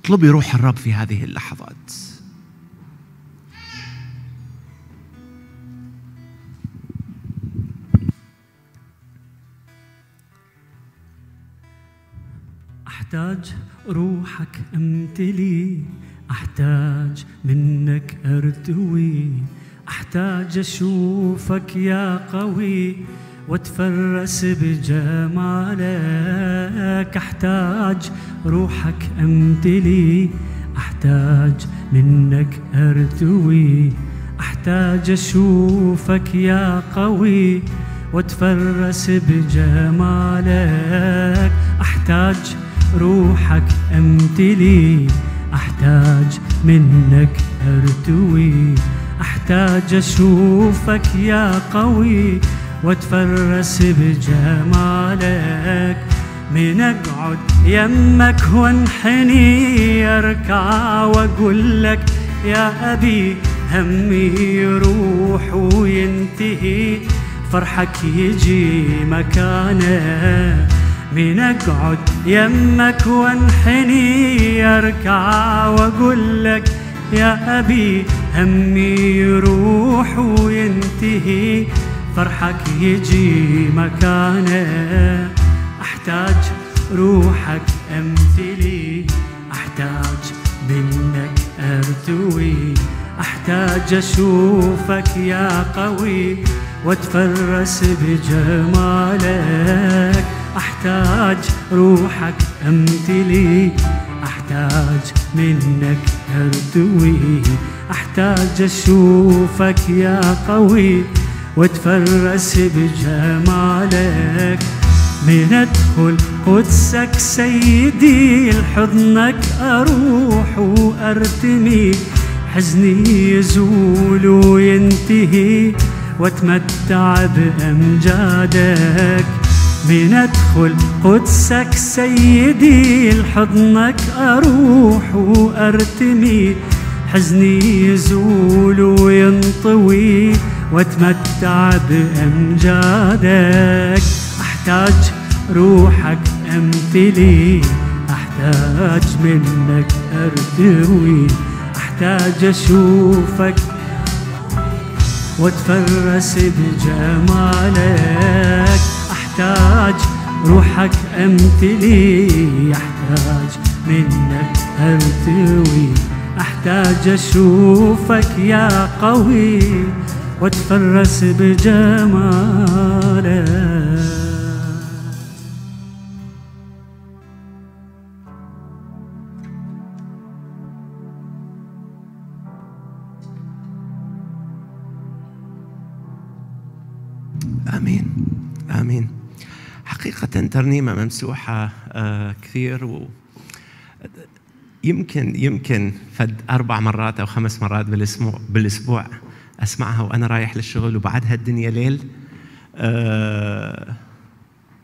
اطلبي روح الرب في هذه اللحظات. أحتاج روحك أمتلي. أحتاج منك أرتوي. أحتاج أشوفك يا قوي. واتفرس بجمالك أحتاج روحك أمتلي أحتاج منك أرتوي أحتاج أشوفك يا قوي. واتفرس بجمالك أحتاج روحك أمتلي أحتاج منك أرتوي أحتاج أشوفك يا قوي. واتفرس بجمالك. من اقعد يمك وانحني اركع واقول لك يا أبي همي يروح وينتهي فرحك يجي مكانه. من اقعد يمك وانحني اركع واقول لك يا أبي همي يروح وينتهي فرحك يجي مكانه. أحتاج روحك أمثلي. أحتاج منك أرتوي. أحتاج أشوفك يا قوي. واتفرس بجمالك. أحتاج روحك امتلي أحتاج منك أرتوي. أحتاج أشوفك يا قوي. واتفرس بجمالك. من أدخل قدسك سيدي لحضنك أروح وأرتمي. حزني يزول وينتهي وأتمتع بأمجادك. من أدخل قدسك سيدي لحضنك أروح وأرتمي. حزني يزول وينطوي. واتمتع بأمجادك. أحتاج روحك امتلي أحتاج منك أرتوي. أحتاج أشوفك وأتفرس بجمالك. أحتاج روحك امتلي أحتاج منك أرتوي. أحتاج أشوفك يا قوي. واتفرس بجمالك آمين. آمين. حقيقة ترنيمة ممسوحة آه، كثير و يمكن يمكن فد أربع مرات أو خمس مرات بالاسبوع بالأسبوع. أسمعها وأنا رايح للشغل وبعدها الدنيا ليل. آه،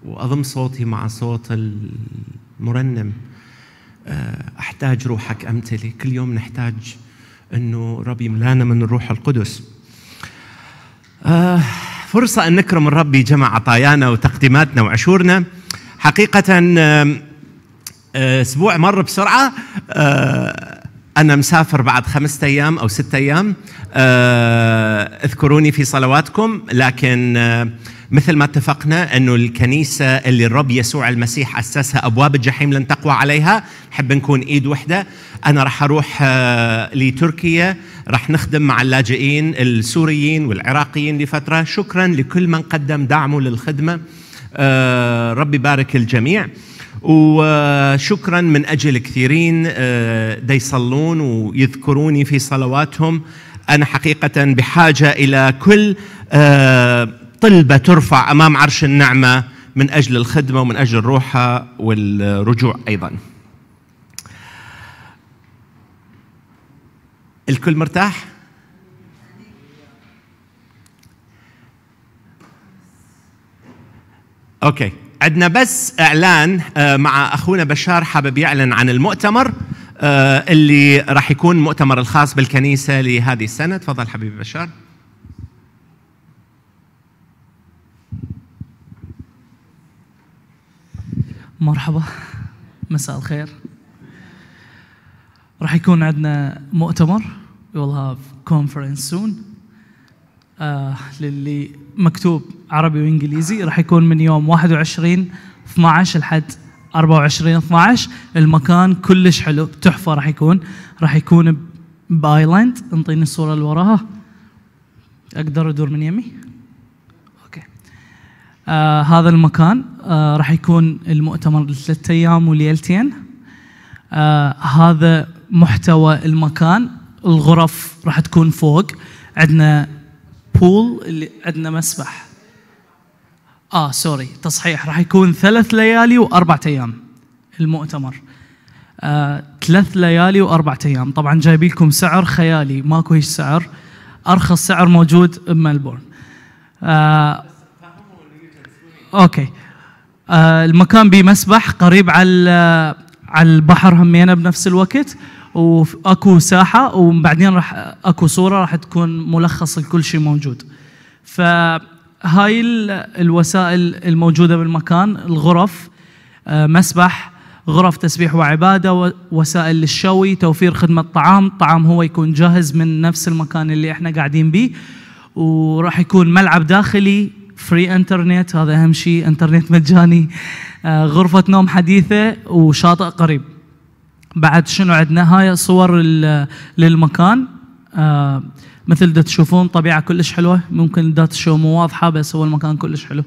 وأضم صوتي مع صوت المرنم. آه، أحتاج روحك أمتلي. كل يوم نحتاج إنه رب يملانا من الروح القدس. آه، فرصة أن نكرم الرب بجمع عطايانا وتقديماتنا وعشورنا. آه، أسبوع مر بسرعة. آه، أنا مسافر بعد خمسة أيام أو ستة أيام. آه، اذكروني في صلواتكم لكن آه، مثل ما اتفقنا أنه الكنيسة اللي الرب يسوع المسيح أسسها أبواب الجحيم لن تقوى عليها. نحب نكون إيد وحدة. أنا راح أروح آه، لتركيا. راح نخدم مع اللاجئين السوريين والعراقيين لفترة. شكرا لكل من قدم دعمه للخدمة. آه، رب يبارك الجميع. وشكرا من أجل كثيرين آه، يصلون ويذكروني في صلواتهم أنا حقيقة بحاجة إلى كل آه، طلبة ترفع أمام عرش النعمة من أجل الخدمة ومن أجل الروحه والرجوع أيضا. الكل مرتاح؟ أوكي عندنا بس إعلان آه، مع أخونا بشار حابب يعلن عن المؤتمر آه، اللي راح يكون مؤتمر الخاص بالكنيسة لهذه السنة. تفضل حبيبي بشار. مرحبا. مساء الخير. راح يكون عندنا مؤتمر. We will have conference soon. آه للي مكتوب عربي وإنجليزي. راح يكون من يوم 21 12 لحد 24 12 المكان كلش حلو تحفة راح يكون. راح يكون ب island انطيني الصورة اللي وراها. أقدر أدور من يمي؟ أوكي. آه هذا المكان آه راح يكون المؤتمر لثلاثة أيام وليلتين. آه هذا محتوى المكان. الغرف راح تكون فوق. عندنا بول اللي عندنا مسبح. آه سوري تصحيح راح يكون ثلاث ليالي واربع أيام المؤتمر. آه، ثلاث ليالي واربع أيام. طبعا جايبين لكم سعر خيالي ماكو هيش سعر. أرخص سعر موجود بملبورن آه، أوكي. آه، المكان بمسبح قريب على على البحر همينه بنفس الوقت. وأكو ساحة وبعدين راح أكو صورة راح تكون ملخص لكل شيء موجود. فهاي ال- الوسائل الموجودة بالمكان الغرف آه، مسبح غرف تسبيح وعبادة وسائل للشوي توفير خدمة طعام الطعام هو يكون جاهز من نفس المكان اللي إحنا قاعدين بيه. وراح يكون ملعب داخلي free internet هذا أهم شيء انترنت مجاني آه، غرفة نوم حديثة وشاطئ قريب. بعد شنو عندنا؟ هاي صور للمكان. آه مثل دا تشوفون طبيعة كلش حلوة. ممكن دا تشوف مو واضحة بس هو المكان كلش حلو.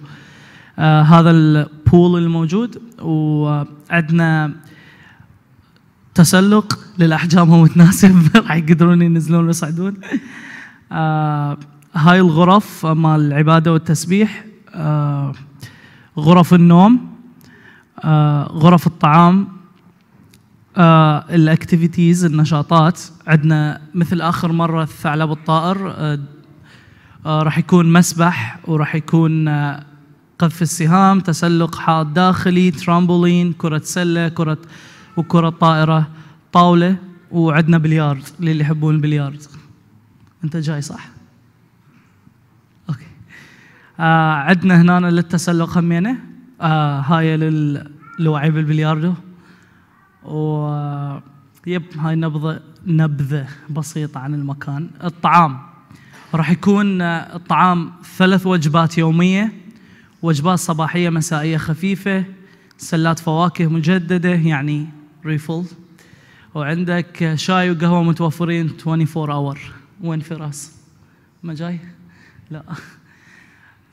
آه هذا ال pool الموجود. وعندنا تسلق للأحجام هو متناسب راح يقدرون ينزلون ويصعدون. آه هاي الغرف مال العبادة والتسبيح. غرف النوم. غرف الطعام. الاكتيفيتيز النشاطات. عندنا مثل آخر مرة الثعلب الطائر آه آه راح يكون مسبح وراح يكون آه قذف السهام تسلق حائط داخلي ترامبولين كرة سلة كرة وكرة طائرة طاولة وعندنا بليارد للي يحبون البليارد أنت جاي صح؟ أوكي. آه عندنا هنا للتسلق همينة. آه هاي لل- لوعيب البلياردو و yep هاي نبذة نبذة بسيطة عن المكان. الطعام. راح يكون آه، الطعام ثلاث وجبات يومية. وجبات صباحية مسائية خفيفة سلات فواكه مجددة يعني refill. وعندك آه، شاي وقهوة متوفرين 24 hour وين فراس؟ ما جاي؟ لا.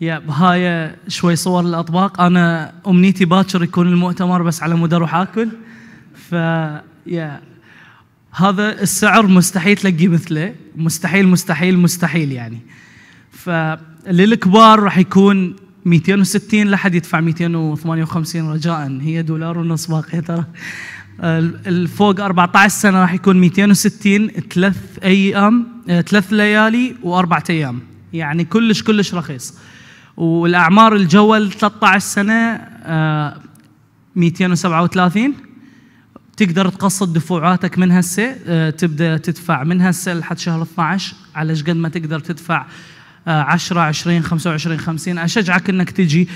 yeah هاي شوي صور الأطباق. أنا أمنيتي باكر يكون المؤتمر بس على مود أروح آكل. ف yeah هذا السعر مستحيل تلاقيه مثله. مستحيل مستحيل مستحيل يعني. فللكبار راح يكون 260 لحد يدفع 258 رجاء. هي دولار ونص باقي ترى. ال- الفوق 14 سنة راح يكون 260 ثلاث أيام آه، ثلاث ليالي واربع أيام. يعني كلش كلش رخيص. والأعمار الجول 13 سنة آه، 237 تقدر تقسط دفوعاتك من هسه آه، تبدأ تدفع من هسه لحد شهر 12 على قد ما تقدر تدفع آه، 10 20 25 50 أشجعك إنك تجي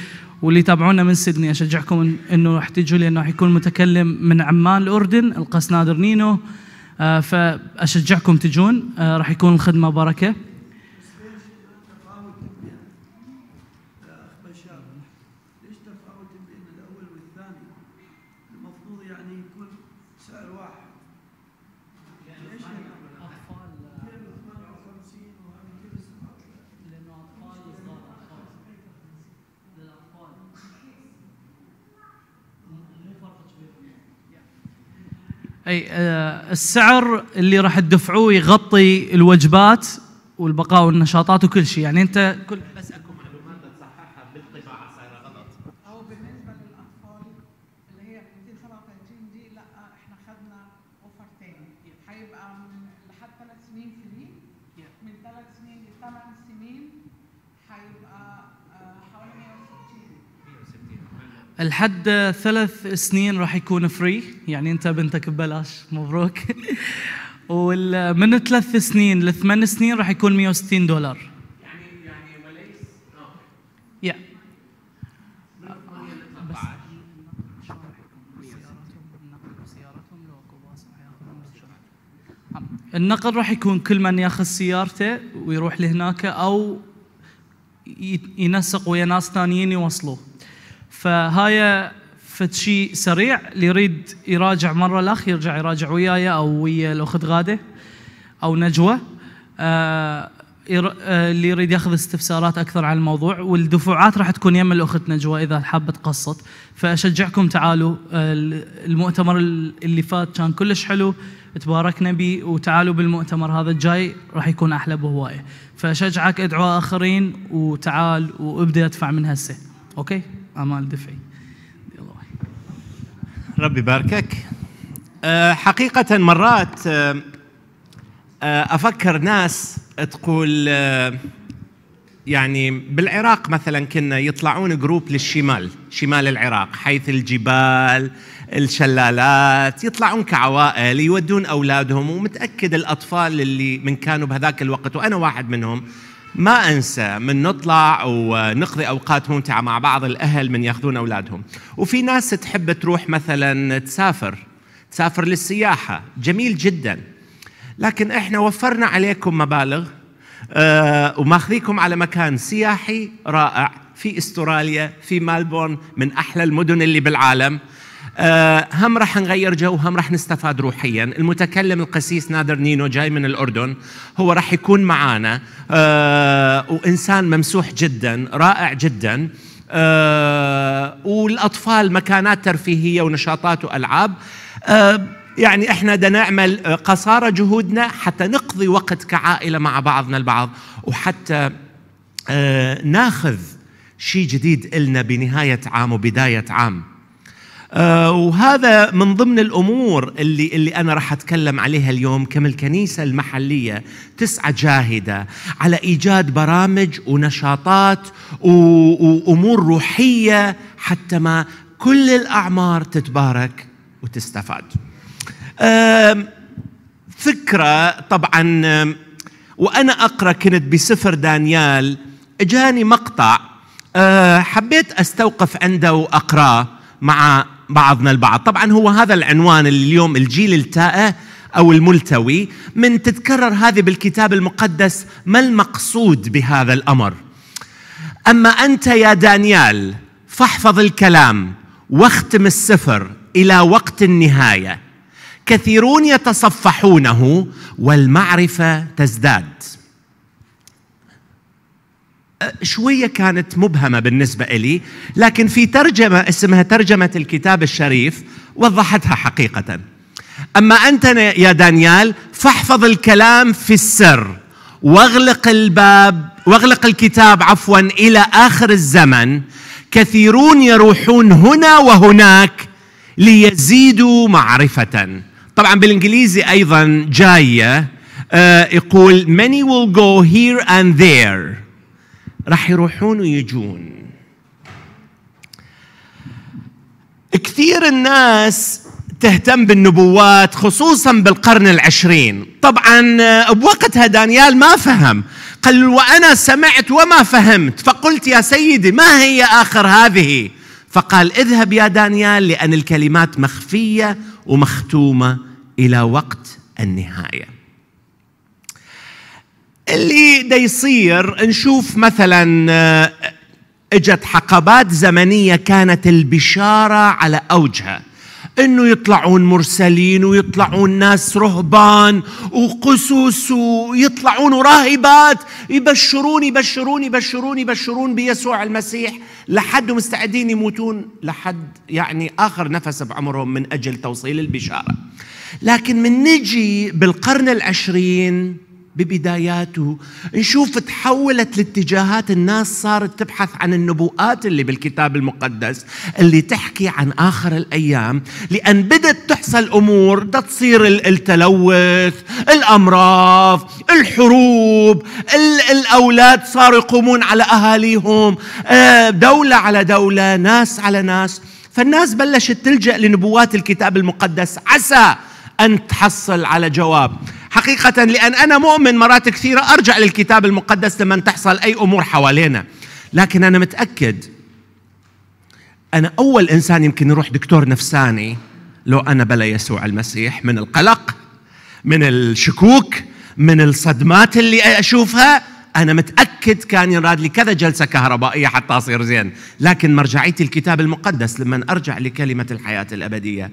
واللي يتابعونا من سيدني أشجعكم إنه راح تجوا لأنه راح يكون متكلم من عمان الأردن القس نادر نينو. آه، فأشجعكم تجون آه، راح يكون الخدمة بركة بشار ليش تفاوت بين الأول والثاني؟ المفروض يعني يكون سعر واحد. ليش هنا؟ 258 وهذه 257 أي آه، السعر اللي راح تدفعوه يغطي الوجبات والبقاء والنشاطات وكل شيء يعني أنت كل بس اكو معلومات تصححها بالطباعه صايره غلط أو بالنسبة للاطفال اللي هي 237 دي لا إحنا خدنا offer تاني هيبقى من لحد ثلاث سنين free من ثلاث سنين لثمان سنين هيبقى آه، حوالي 160 الحد ثلاث سنين راح يكون free يعني انت بنتك ببلاش مبروك. ومن ثلاث سنين لثمان سنين راح يكون 160 دولار. يعني يعني وليس يا النقل راح يكون كل من ياخذ سيارته ويروح لهناك أو ينسق ويا ناس ثانيين يوصلوه. فهاي فد شيء سريع اللي يريد يراجع مرة الأخ يرجع يراجع وياي أو ويا الأخت غادة أو نجوى. آه آه، اللي يريد ياخذ استفسارات أكثر عن الموضوع. والدفوعات راح تكون يم الأخت نجوى إذا حابة تقسط فأشجعكم تعالوا آه، المؤتمر اللي فات كان كلش حلو. تباركنا به وتعالوا بالمؤتمر هذا الجاي راح يكون أحلى بهواية. فأشجعك ادعو آخرين وتعال وابدأ ادفع من هسه. أوكي؟ آمال دفعي. ربي يباركك آه، حقيقة مرات آه، آه، أفكر ناس تقول يعني بالعراق مثلا كنا يطلعون جروب للشمال شمال العراق حيث الجبال الشلالات يطلعون كعوائل يودون أولادهم ومتأكد الأطفال اللي من كانوا بهذاك الوقت وأنا واحد منهم ما أنسى من نطلع ونقضي أوقات ممتعة مع بعض الأهل من ياخذون أولادهم. وفي ناس تحب تروح مثلا تسافر تسافر للسياحة. جميل جدا. لكن إحنا وفرنا عليكم مبالغ آه وماخذيكم على مكان سياحي رائع في استراليا في ملبورن من أحلى المدن اللي بالعالم. هم راح نغير جو هم راح نستفاد روحيا. المتكلم القسيس نادر نينو جاي من الأردن هو راح يكون معانا آه وإنسان ممسوح جدا رائع جدا. آه والأطفال مكانات ترفيهية ونشاطات وألعاب. آه يعني إحنا بدنا نعمل آه، قصارى جهودنا حتى نقضي وقت كعائلة مع بعضنا البعض. وحتى آه ناخذ شيء جديد إلنا بنهاية عام وبداية عام. آه، وهذا من ضمن الأمور اللي اللي أنا راح أتكلم عليها اليوم كم الكنيسه المحلية تسعى جاهدة على إيجاد برامج ونشاطات وأمور روحية حتى ما كل الأعمار تتبارك وتستفاد. فكرة طبعا وأنا أقرأ كنت بسفر دانيال إجاني مقطع آه، حبيت أستوقف عنده وأقرأه مع بعضنا البعض. طبعا هو هذا العنوان اللي اليوم الجيل التائه أو الملتوي. من تتكرر هذه بالكتاب المقدس ما المقصود بهذا الأمر؟ أما أنت يا دانيال فاحفظ الكلام واختم السفر إلى وقت النهاية. كثيرون يتصفحونه والمعرفة تزداد. شوية كانت مبهمة بالنسبة إلي لكن في ترجمة اسمها ترجمة الكتاب الشريف وضحتها حقيقة. أما أنت يا دانيال فاحفظ الكلام في السر واغلق الباب واغلق الكتاب عفوا إلى آخر الزمن كثيرون يروحون هنا وهناك ليزيدوا معرفة. طبعا بالإنجليزي أيضا جاية آه، يقول many will go here and there. راح يروحون ويجون. كثير الناس تهتم بالنبوات خصوصا بالقرن العشرين. طبعا بوقتها دانيال ما فهم. قال وأنا سمعت وما فهمت. فقلت يا سيدي ما هي آخر هذه؟ فقال اذهب يا دانيال لأن الكلمات مخفية ومختومة إلى وقت النهاية. اللي دا يصير نشوف مثلا آه، إجت حقبات زمنية كانت البشارة على أوجها. إنه يطلعون مرسلين ويطلعون ناس رهبان وقسوس ويطلعون راهبات. يبشرون يبشرون يبشرون يبشرون بيسوع المسيح. لحد مستعدين يموتون. لحد يعني آخر نفس بعمرهم من أجل توصيل البشارة. لكن من نجي بالقرن العشرين ببداياته. نشوف تحولت الاتجاهات الناس صارت تبحث عن النبوءات اللي بالكتاب المقدس اللي تحكي عن آخر الأيام. لأن بدت تحصل أمور دا تصير ال- التلوث الأمراض الحروب ال- الأولاد صاروا يقومون على أهاليهم. آه، دولة على دولة ناس على ناس. فالناس بلشت تلجأ لنبوات الكتاب المقدس. عسى أن تحصل على جواب. حقيقة لأن أنا مؤمن مرات كثيرة أرجع للكتاب المقدس لما تحصل أي أمور حوالينا. لكن أنا متأكد أنا أول إنسان يمكن يروح دكتور نفساني لو أنا بلا يسوع المسيح. من القلق من الشكوك من الصدمات اللي أشوفها. أنا متأكد كان يراد لي كذا جلسة كهربائية حتى أصير زين. لكن مرجعيتي الكتاب المقدس لما أرجع لكلمة الحياة الأبدية.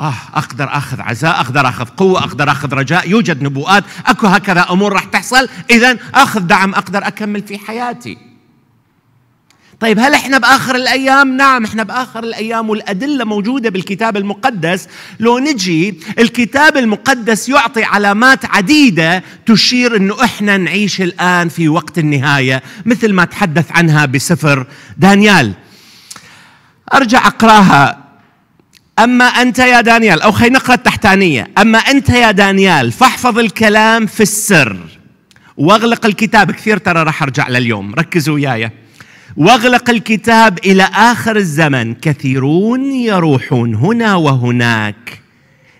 آه أقدر أخذ عزاء أقدر أخذ قوة أقدر أخذ رجاء. يوجد نبوءات. أكو هكذا أمور راح تحصل. إذا أخذ دعم أقدر أكمل في حياتي. طيب هل إحنا بآخر الأيام؟ نعم إحنا بآخر الأيام والأدلة موجودة بالكتاب المقدس، لو نجي الكتاب المقدس يعطي علامات عديدة تشير إنه إحنا نعيش الآن في وقت النهاية مثل ما تحدث عنها بسفر دانيال. أرجع أقراها. أما أنت يا دانيال أو خلينا نقرأ التحتانية، أما أنت يا دانيال فاحفظ الكلام في السر. واغلق الكتاب كثير ترى راح أرجع لليوم. ركزوا وياي. واغلق الكتاب إلى آخر الزمن. كثيرون يروحون هنا وهناك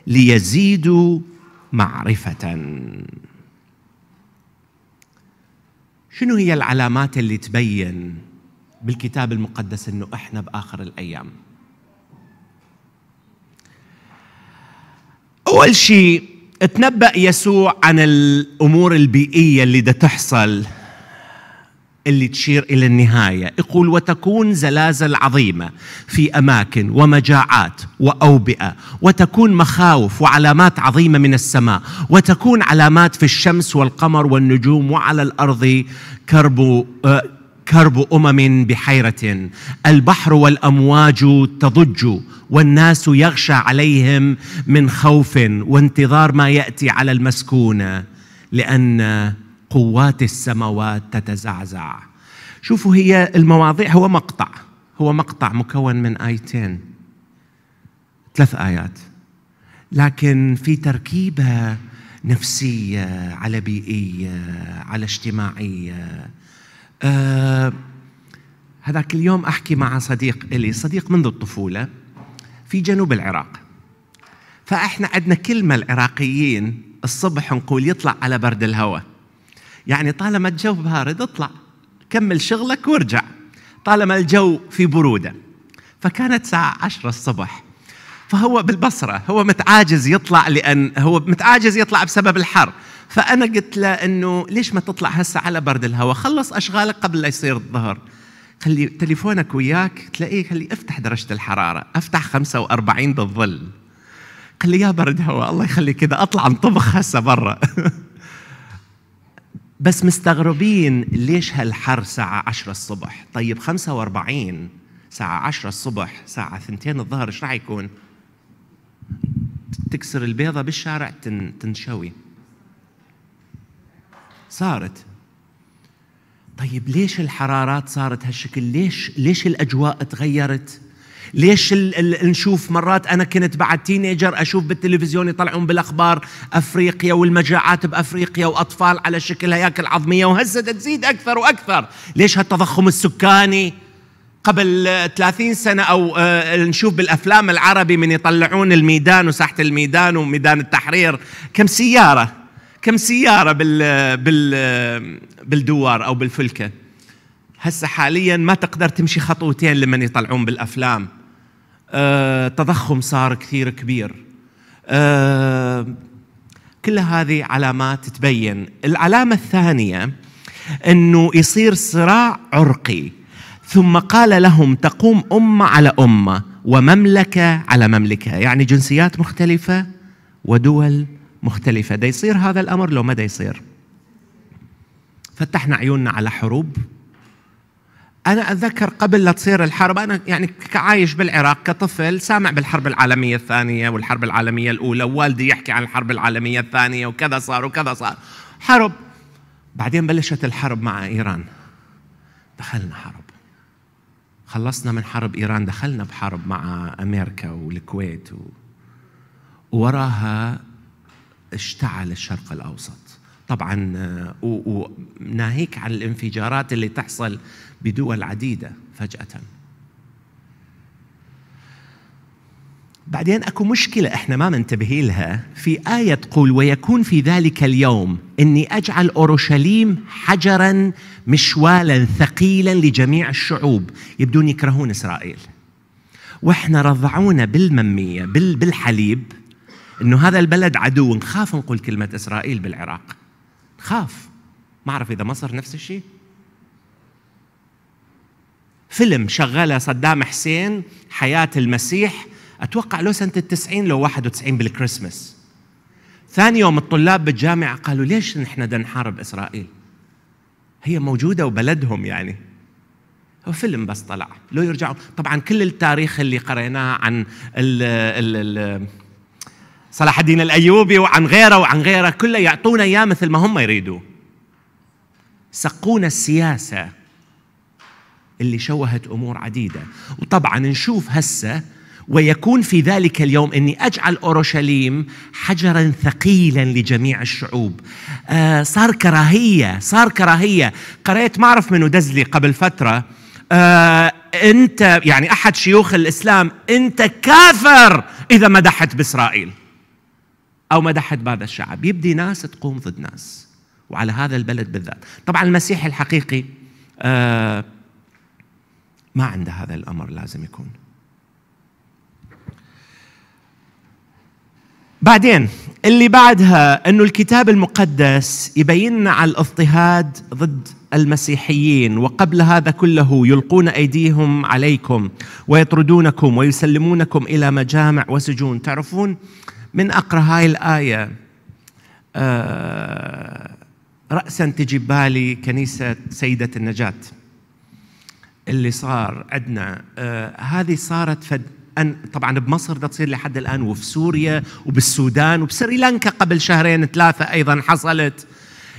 ليزيدوا معرفة. شنو هي العلامات اللي تبين بالكتاب المقدس إنه إحنا بآخر الأيام؟ أول شيء تنبأ يسوع عن الأمور البيئية اللي دا تحصل. اللي تشير إلى النهاية. يقول وتكون زلازل عظيمة في أماكن ومجاعات وأوبئة وتكون مخاوف وعلامات عظيمة من السماء وتكون علامات في الشمس والقمر والنجوم وعلى الأرض كرب آه، كرب أمم بحيرة. البحر والأمواج تضج والناس يغشى عليهم من خوف وانتظار ما يأتي على المسكونه لأن قوات السماوات تتزعزع. شوفوا هي المواضيع هو مقطع. هو مقطع مكون من آيتين. ثلاث آيات. لكن في تركيبة نفسية على بيئيه على اجتماعية. آه هذاك اليوم أحكي مع صديق لي صديق منذ الطفولة في جنوب العراق. فإحنا عندنا كلمة العراقيين الصبح نقول يطلع على برد الهواء. يعني طالما الجو بارد اطلع كمل شغلك وارجع. طالما الجو في برودة. فكانت ساعة عشرة الصبح. فهو بالبصرة هو متعاجز يطلع لأن هو متعاجز يطلع بسبب الحر. فأنا قلت له أنه ليش ما تطلع هسه على برد الهواء؟ خلص أشغالك قبل لا يصير الظهر. خلي تليفونك وياك تلاقيه خلي افتح درجة الحرارة. افتح 45 بالظل. قال لي يا برد هواء الله يخلي كذا أطلع انطبخ هسه برا. بس مستغربين ليش هالحر ساعة عشرة الصبح؟ طيب 45 ساعة عشرة الصبح ساعة ثنتين الظهر إيش راح يكون؟ تكسر البيضة بالشارع تن تنشوي. صارت. طيب ليش الحرارات صارت هالشكل؟ ليش ليش الأجواء تغيرت؟ ليش ال ال نشوف مرات أنا كنت بعد تينيجر أشوف بالتلفزيون يطلعون بالأخبار أفريقيا والمجاعات بأفريقيا وأطفال على شكل هياكل عظمية وهسه تزيد أكثر وأكثر. ليش هالتضخم السكاني؟ قبل 30 سنة أو آه، نشوف بالأفلام العربي من يطلعون الميدان وساحة الميدان وميدان التحرير. كم سيارة كم سيارة بال بال بالدوار أو بالفلكة؟ هسه حاليا ما تقدر تمشي خطوتين لمن يطلعون بالأفلام. آه، تضخم صار كثير كبير. آه، كل هذه علامات تبين. العلامة الثانية أنه يصير صراع عرقي. ثم قال لهم تقوم أمة على أمة ومملكة على مملكة. يعني جنسيات مختلفة ودول مختلفة. دا يصير هذا الأمر لو ما دا يصير؟ فتحنا عيوننا على حروب. أنا أتذكر قبل لا تصير الحرب أنا يعني كعايش بالعراق كطفل سامع بالحرب العالمية الثانية والحرب العالمية الأولى ووالدي يحكي عن الحرب العالمية الثانية وكذا صار وكذا صار. حرب. بعدين بلشت الحرب مع إيران. دخلنا حرب. خلصنا من حرب إيران دخلنا بحرب مع أمريكا والكويت و... ووراها اشتعل الشرق الأوسط. طبعا آه، وناهيك عن الانفجارات اللي تحصل بدول عديدة فجأة. بعدين أكو مشكلة إحنا ما منتبه لها. في آية تقول ويكون في ذلك اليوم إني أجعل أورشليم حجرا مشوالا ثقيلا لجميع الشعوب. يبدون يكرهون إسرائيل. وإحنا رضعونا بالممية بال- بالحليب. إنه هذا البلد عدو نخاف نقول كلمة إسرائيل بالعراق. نخاف. ما أعرف إذا مصر نفس الشيء. فيلم شغله صدام حسين حياة المسيح. أتوقع له سنة التسعين لو 91 بالكريسماس. ثاني يوم الطلاب بالجامعة قالوا ليش نحن بدنا نحارب إسرائيل؟ هي موجودة وبلدهم يعني. هو فيلم بس طلع. لو يرجعوا طبعا كل التاريخ اللي قريناه عن ال ال ال صلاح الدين الأيوبي وعن غيره وعن غيره كله يعطونا إياه مثل ما هم يريدوا. سقونا السياسة اللي شوهت أمور عديدة. وطبعا نشوف هسه ويكون في ذلك اليوم إني أجعل أورشليم حجرا ثقيلا لجميع الشعوب. آه صار كراهية صار كراهية. قرأت ما اعرف منو دزلي قبل فترة. آه أنت يعني أحد شيوخ الإسلام أنت كافر إذا مدحت بإسرائيل. أو مدحت بهذا الشعب. يبدي ناس تقوم ضد ناس. وعلى هذا البلد بالذات. طبعا المسيحي الحقيقي آه ما عنده هذا الأمر لازم يكون. بعدين اللي بعدها أنه الكتاب المقدس يبين على الاضطهاد ضد المسيحيين وقبل هذا كله يلقون أيديهم عليكم ويطردونكم ويسلمونكم إلى مجامع وسجون. تعرفون من أقرأ هاي الآية؟ آه راسا تجي ببالي كنيسة سيدة النجاة. اللي صار عندنا آه هذه صارت فد أن طبعا بمصر ده تصير لحد الآن وفي سوريا وبالسودان وبسريلانكا قبل شهرين ثلاثة أيضا حصلت.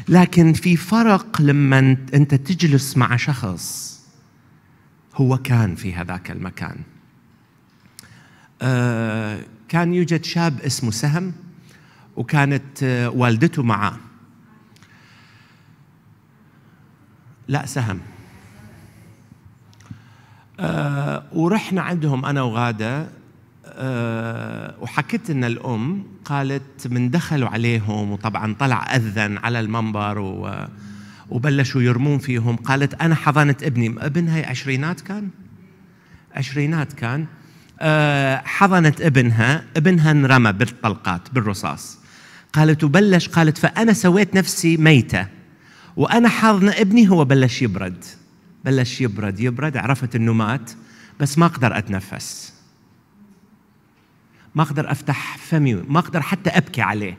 لكن في فرق لما أنت تجلس مع شخص هو كان في هذاك المكان. آه كان يوجد شاب اسمه سهم وكانت آه والدته معه. لا سهم. آه ورحنا عندهم أنا وغادة آه وحكيت ان الأم قالت من دخلوا عليهم وطبعا طلع أذن على المنبر و وبلشوا يرمون فيهم. قالت أنا حضنت ابني. ابنها عشرينات كان؟ عشرينات كان. آه حضنت ابنها. ابنها انرمى بالطلقات بالرصاص. قالت وبلش قالت فأنا سويت نفسي ميتة وأنا حاضنه ابني هو بلش يبرد. بلش يبرد يبرد عرفت إنه مات بس ما أقدر أتنفس. ما أقدر أفتح فمي ما أقدر حتى أبكي عليه.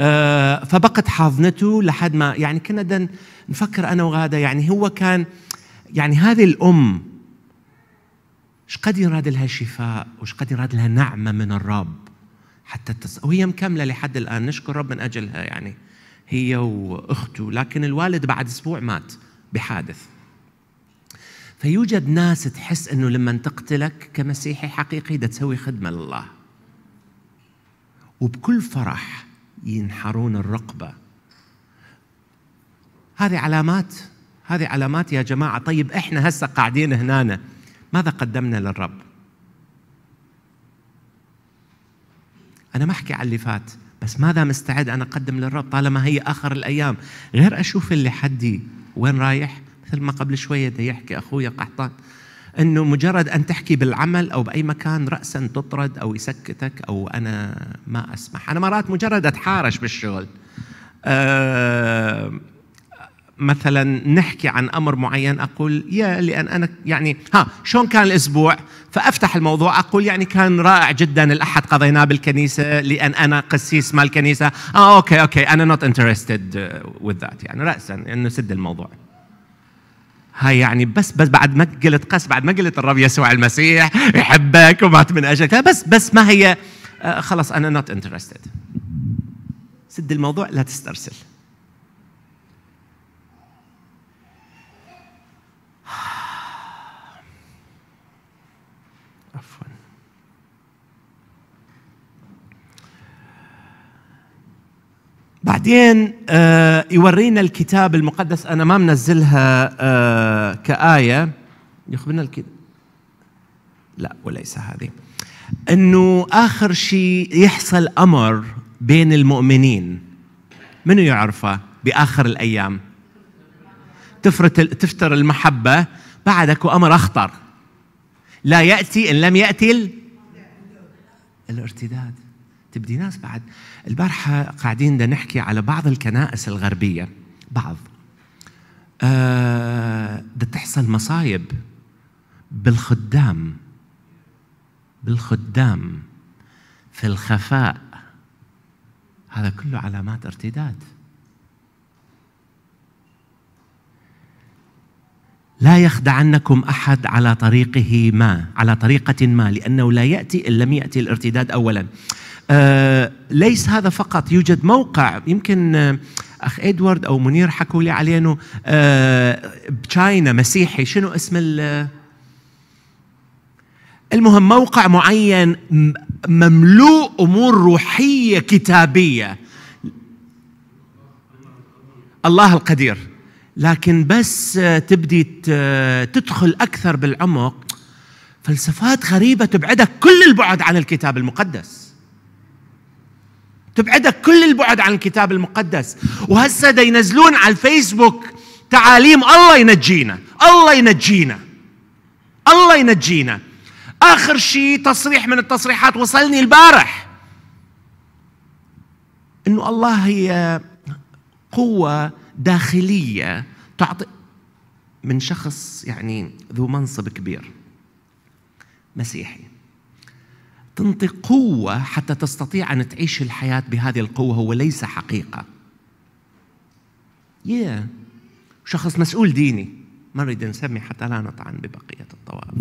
أه فبقت حاضنته لحد ما يعني كنا نفكر أنا وغاده يعني هو كان يعني هذه الأم إيش قد يراد لها شفاء وإيش قد يراد لها نعمة من الرب حتى تص... وهي مكملة لحد الآن نشكر رب من أجلها يعني هي وأخته لكن الوالد بعد أسبوع مات بحادث. فيوجد ناس تحس إنه لما تقتلك كمسيحي حقيقي ده تسوي خدمة لله. وبكل فرح ينحرون الرقبة. هذه علامات هذه علامات يا جماعة. طيب إحنا هسه قاعدين هنا ماذا قدمنا للرب؟ أنا ما أحكي على اللي فات بس ماذا مستعد أنا أقدم للرب طالما هي آخر الأيام؟ غير أشوف اللي حدي وين رايح؟ مثل ما قبل شوية ده يحكي اخويا قحطان إنه مجرد أن تحكي بالعمل أو بأي مكان راسا تطرد أو يسكتك أو أنا ما أسمح. أنا مرات مجرد أتحارش بالشغل. أه مثلا نحكي عن أمر معين أقول يا لأن أنا يعني ها شلون كان الأسبوع؟ فأفتح الموضوع أقول يعني كان رائع جدا الأحد قضيناه بالكنيسة لأن أنا قسيس مال الكنيسة. آه أوكي أوكي أنا not interested with that يعني راسا إنه سد الموضوع. يعني بس بس بعد ما قلت قس بعد ما قلت الرب يسوع المسيح يحبك ومات من أجلك. بس بس ما هي آه خلاص أنا not interested سد الموضوع لا تسترسل. بعدين آه يورينا الكتاب المقدس. أنا ما منزلها آه كآية. يخبرنا الكتاب. لا وليس هذه. إنه آخر شيء يحصل أمر بين المؤمنين. منو يعرفه؟ بآخر الأيام. تفرت تفتر المحبة. بعدك أمر أخطر. لا يأتي إن لم يأتي ال... الارتداد. تبدي ناس بعد. البارحة قاعدين بدنا نحكي على بعض الكنائس الغربية. بعض. آه تحصل مصايب. بالخدام. بالخدام. في الخفاء. هذا كله علامات ارتداد. لا يخدعنكم أحد على طريقه ما على طريقة ما لأنه لا يأتي إن لم يأتي الارتداد اولا. ليس هذا فقط. يوجد موقع يمكن آه أخ إدوارد أو منير حكوا لي عليه إنه آه بتشاينا مسيحي. شنو اسم ال؟ المهم موقع معين مملوء أمور روحية كتابية. الله القدير. لكن بس آه، تبدي تدخل أكثر بالعمق فلسفات غريبة تبعدك كل البعد عن الكتاب المقدس. تبعدك كل البعد عن الكتاب المقدس. وهسه دا ينزلون على الفيسبوك تعاليم الله ينجينا الله ينجينا الله ينجينا. آخر شيء تصريح من التصريحات وصلني البارح. إنه الله هي قوة داخلية تعطي من شخص يعني ذو منصب كبير. مسيحي. تنطي قوة حتى تستطيع أن تعيش الحياة بهذه القوة هو ليس حقيقة. Yeah. شخص مسؤول ديني. ما نريد نسمي حتى لا نطعن ببقية الطوائف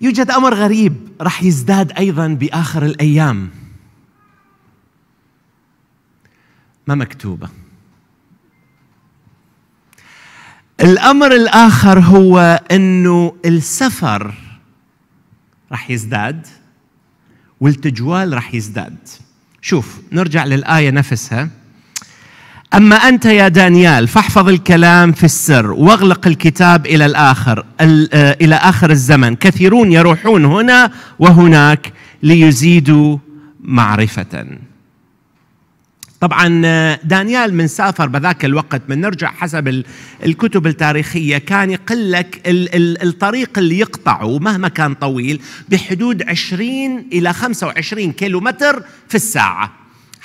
يوجد أمر غريب راح يزداد أيضا بآخر الأيام. ما مكتوبة. الأمر الآخر هو أنه السفر راح يزداد والتجوال راح يزداد. شوف نرجع للآية نفسها. أما أنت يا دانيال فاحفظ الكلام في السر واغلق الكتاب إلى الآخر ال- آه، إلى آخر الزمن. كثيرون يروحون هنا وهناك ليزيدوا معرفة. طبعا آه، دانيال من سافر بذاك الوقت من نرجع حسب ال- الكتب التاريخية كان يقل لك ال- ال- الطريق اللي يقطعه مهما كان طويل بحدود 20 إلى 25 كيلو متر في الساعة.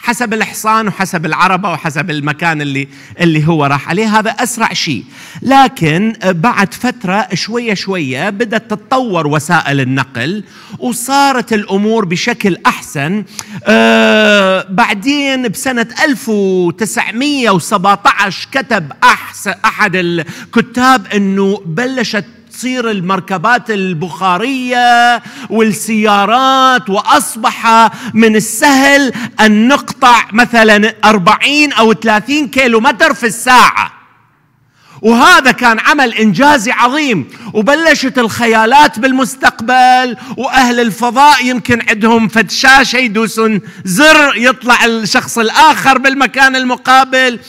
حسب الحصان وحسب العربة وحسب المكان اللي اللي هو راح عليه. هذا أسرع شيء. لكن بعد فترة شوية شوية بدأت تتطور وسائل النقل وصارت الأمور بشكل أحسن. آه بعدين بسنة 1917 كتب أحد الكتاب أنه بلشت تصير المركبات البخارية والسيارات وأصبح من السهل أن نقطع مثلا 40 أو 30 كيلو متر في الساعة. وهذا كان عمل إنجازي عظيم. وبلشت الخيالات بالمستقبل وأهل الفضاء يمكن عندهم فد شاشة يدوسون زر يطلع الشخص الآخر بالمكان المقابل.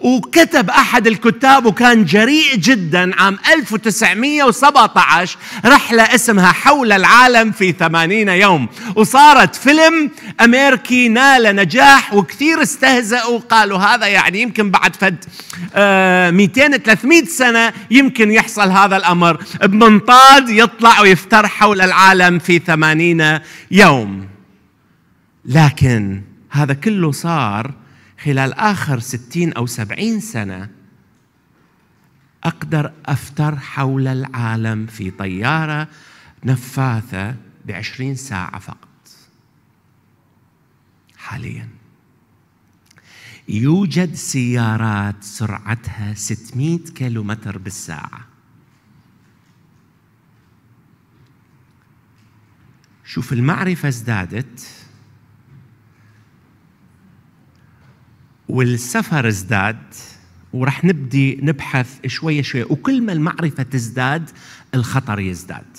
وكتب أحد الكتاب وكان جريء جدا عام 1917 رحلة اسمها حول العالم في 80 يوم. وصارت فيلم أمريكي نال نجاح وكثير استهزأوا قالوا هذا يعني يمكن بعد فد آه 200 300 سنة يمكن يحصل هذا الأمر. بمنطاد يطلع ويفتر حول العالم في 80 يوم. لكن هذا كله صار خلال آخر ستين أو سبعين سنة أقدر أفتر حول العالم في طيارة نفاثة بعشرين ساعة فقط. حاليا. يوجد سيارات سرعتها 600 كيلومتر بالساعة. شوف المعرفة ازدادت. والسفر ازداد ورح نبدي نبحث شوية شوية وكل ما المعرفة تزداد الخطر يزداد.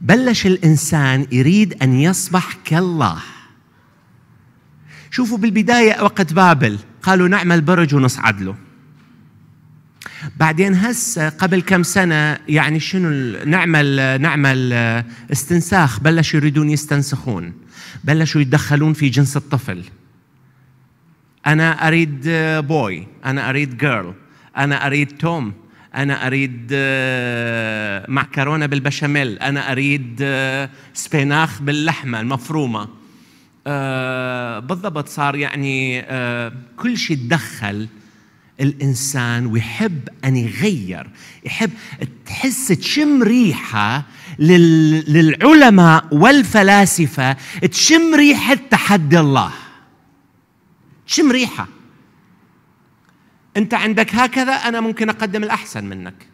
بلش الإنسان يريد أن يصبح كالله. شوفوا بالبداية وقت بابل قالوا نعمل برج ونصعد له بعدين هسه قبل كم سنة يعني شنو نعمل نعمل استنساخ بلشوا يريدون يستنسخون. بلشوا يتدخلون في جنس الطفل. أنا أريد بوي أنا أريد جيرل أنا أريد توم أنا أريد آه، معكرونة بالبشاميل. أنا أريد آه، سبيناخ باللحمة المفرومة. آه، بالضبط صار يعني آه، كل شيء تدخل الإنسان ويحب أن يغير. يحب تحس تشم ريحة لل- للعلماء والفلاسفة تشم ريحة تحدي الله. شم ريحة. أنت عندك هكذا أنا ممكن أقدم الأحسن منك.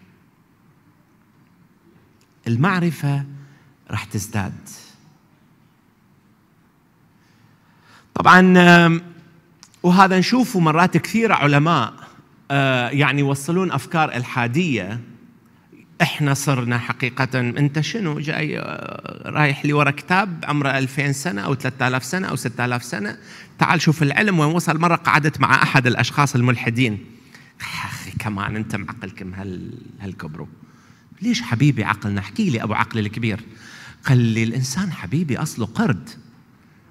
المعرفة راح تزداد. طبعا وهذا نشوفه مرات كثيرة علماء آه، يعني يوصلون أفكار إلحادية. إحنا صرنا حقيقة أنت شنو؟ جاي آه، رايح لي ورا كتاب عمره 2000 سنة أو 3000 سنة أو 6000 سنة. تعال شوف العلم وين وصل. مرة قعدت مع أحد الأشخاص الملحدين. أخي كمان أنت معقلكم هال هالكبروا. ليش حبيبي عقلنا؟ احكي لي أبو عقل الكبير. قال لي الإنسان حبيبي أصله قرد.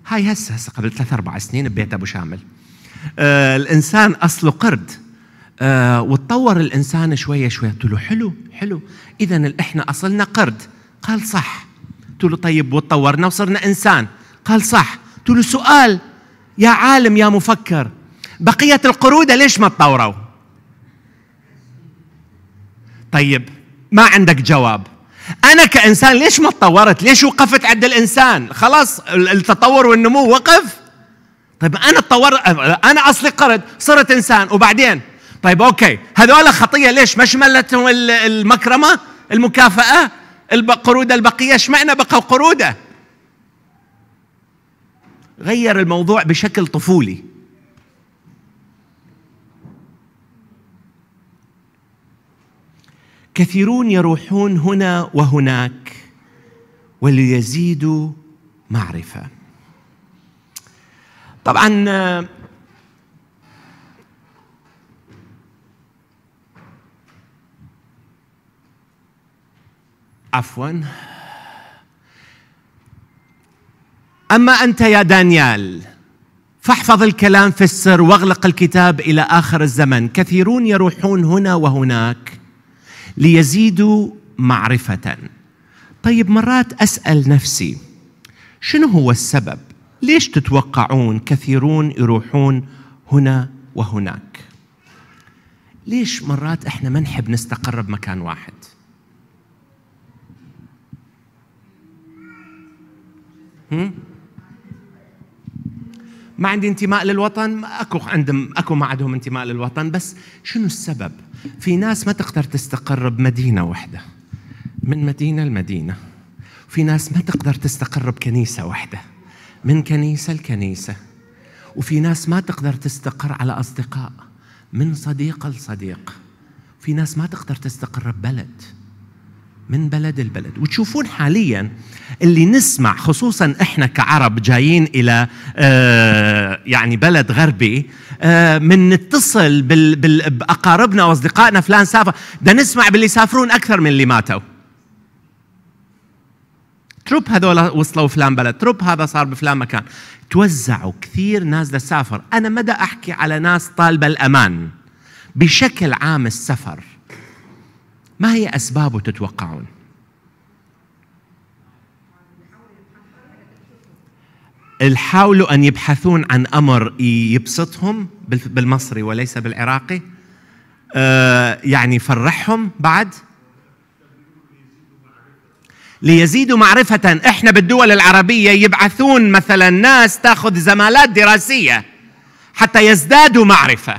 هاي هسه هسه قبل ثلاث أربع سنين ببيت أبو شامل. آه الإنسان أصله قرد. آه وتطور الإنسان شوية شوية. قلت له حلو حلو. اذا إحنا أصلنا قرد. قال صح. قلت له طيب وتطورنا وصرنا إنسان. قال صح. قلت له سؤال. يا عالم يا مفكر. بقية القرودة ليش ما تطوروا؟ طيب ما عندك جواب. أنا كإنسان ليش ما تطورت؟ ليش وقفت عند الإنسان؟ خلاص التطور والنمو وقف؟ طيب أنا تطور أنا أصلي قرد صرت إنسان وبعدين؟ طيب أوكي. هذول خطية ليش؟ ما شملتهم ال- المكرمة المكافأة القروده البقية. اشمعنى بقوا قرودة؟ غير الموضوع بشكل طفولي. كثيرون يروحون هنا وهناك وليزيدوا معرفة. طبعا عفوا. أما أنت يا دانيال فاحفظ الكلام في السر واغلق الكتاب إلى آخر الزمن. كثيرون يروحون هنا وهناك ليزيدوا معرفة. طيب مرات أسأل نفسي شنو هو السبب؟ ليش تتوقعون كثيرون يروحون هنا وهناك؟ ليش مرات إحنا ما نحب نستقر بمكان واحد؟ هم؟ ما عندي انتماء للوطن أكو عندهم أكو ما عندهم انتماء للوطن بس شنو السبب؟ في ناس ما تقدر تستقر بمدينة واحدة من مدينة لمدينة. في ناس ما تقدر تستقر بكنيسة واحدة من كنيسة لكنيسة. وفي ناس ما تقدر تستقر على أصدقاء. من صديق لصديق. في ناس ما تقدر تستقر ببلد. من بلد البلد وتشوفون حاليا اللي نسمع خصوصا إحنا كعرب جايين إلى آه يعني بلد غربي آه من نتصل بأقاربنا وأصدقائنا فلان سافر. ده نسمع باللي يسافرون أكثر من اللي ماتوا. تروب هذول وصلوا فلان بلد تروب هذا صار بفلان مكان. توزعوا كثير ناس دا سافر أنا مدى أحكي على ناس طالبة الأمان. بشكل عام السفر ما هي أسبابه تتوقعون؟ حاولوا أن يبحثون عن أمر يبسطهم بال- بالمصري وليس بالعراقي آه يعني يفرحهم بعد؟ ليزيدوا معرفة. إحنا بالدول العربية يبعثون مثلا ناس تأخذ زمالات دراسية حتى يزدادوا معرفة.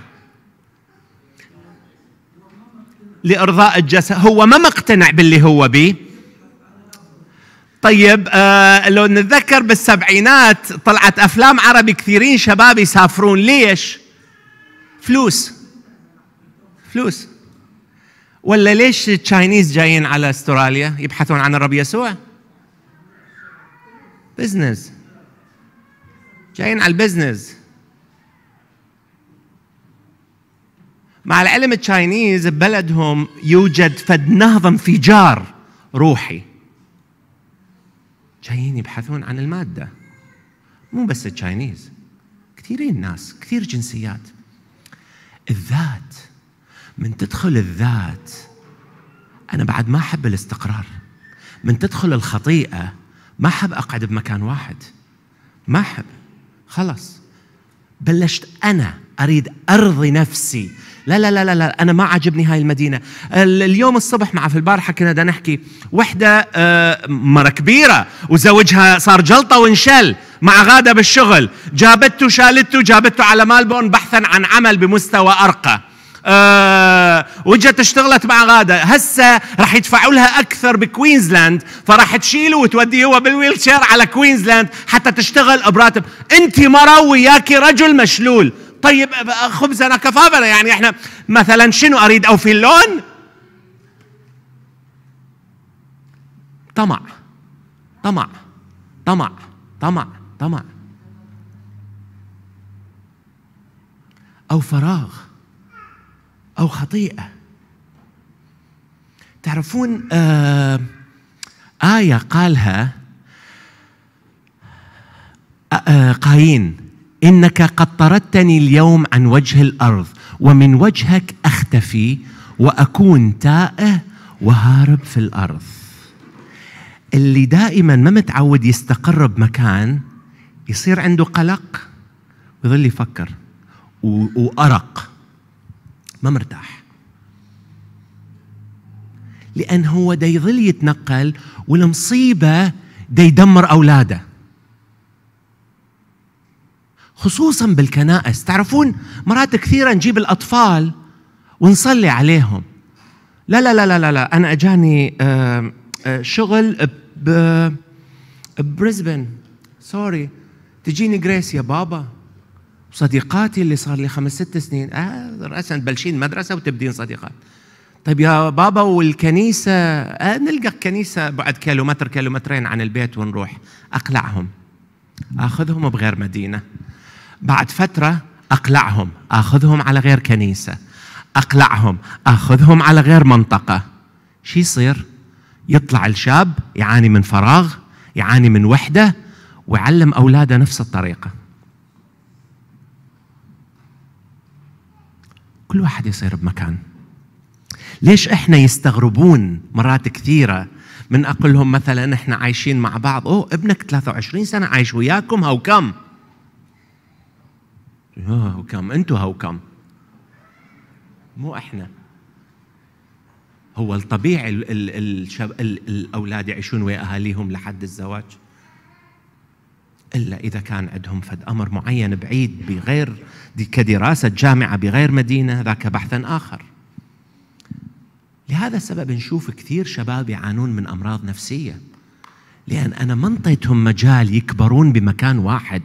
لإرضاء الجسد. هو ما مقتنع باللي هو بيه طيب آه لو نتذكر بالسبعينات طلعت أفلام عربي كثيرين شباب يسافرون. ليش؟ فلوس. فلوس. ولا ليش ال Chinese جايين على أستراليا يبحثون عن الرب يسوع؟ business جايين على ال business مع العلم ال Chinese ببلدهم يوجد فد نهض انفجار روحي. جايين يبحثون عن المادة. مو بس التشاينيز كثيرين ناس كثير جنسيات. الذات من تدخل الذات أنا بعد ما أحب الاستقرار. من تدخل الخطيئة ما أحب أقعد بمكان واحد. ما أحب. خلص بلشت أنا أريد أرضي نفسي. لا لا لا لا, لا. أنا ما عجبني هاي المدينة. ال- اليوم الصبح مع في البارحة كنا دا نحكي وحدة آه، مرة كبيرة وزوجها صار جلطة وانشل مع غادة بالشغل. جابته شالته جابته على ملبورن بحثا عن عمل بمستوى أرقى. آه وجت اشتغلت مع غادة. هسه راح يدفعوا لها أكثر بكوينزلاند فراح تشيله وتوديه هو بال wheelchair على كوينزلاند حتى تشتغل براتب أنت مرة وياكي رجل مشلول. طيب خبزنا كفافنا يعني إحنا مثلا شنو أريد؟ أوفي اللون؟ طمع. طمع. طمع. طمع. طمع. أو فراغ. أو خطيئة. تعرفون آه آية قالها آه، آه، قايين. إنك قد طردتني اليوم عن وجه الأرض ومن وجهك أختفي وأكون تائه وهارب في الأرض. اللي دائما ما متعود يستقر بمكان يصير عنده قلق ويظل يفكر وأرق. ما مرتاح. لأن هو دا يظل يتنقل والمصيبة دا يدمر أولاده. خصوصا بالكنائس. تعرفون مرات كثيرة نجيب الأطفال ونصلي عليهم. لا لا لا لا لا. أنا أجاني شغل ب بريسبن. sorry. تجيني جريس يا بابا. صديقاتي اللي صار لي خمس ست سنين. آه رأسا تبلشين مدرسة وتبدين صديقات. طيب يا بابا والكنيسة آه نلقى كنيسة بعد كيلومتر كيلومترين عن البيت ونروح. أقلعهم. آخذهم بغير مدينة. بعد فترة أقلعهم آخذهم على غير كنيسة. أقلعهم آخذهم على غير منطقة. شو يصير؟ يطلع الشاب يعاني من فراغ يعاني من وحدة ويعلم أولاده نفس الطريقة. كل واحد يصير بمكان. ليش إحنا يستغربون مرات كثيرة من أقول لهم مثلا إحنا عايشين مع بعض أوه ابنك 23 سنة عايش وياكم هاو كم؟ هاو كم؟ أنتوا هاو كم؟ مو إحنا. هو الطبيعي ال ال الشب ال الاولاد يعيشون ويا اهاليهم لحد الزواج؟ إلا إذا كان عندهم فد أمر معين بعيد بغير كدراسة جامعة بغير مدينة ذاك بحثا آخر. لهذا السبب نشوف كثير شباب يعانون من أمراض نفسية. لأن أنا ما انطيتهم مجال يكبرون بمكان واحد.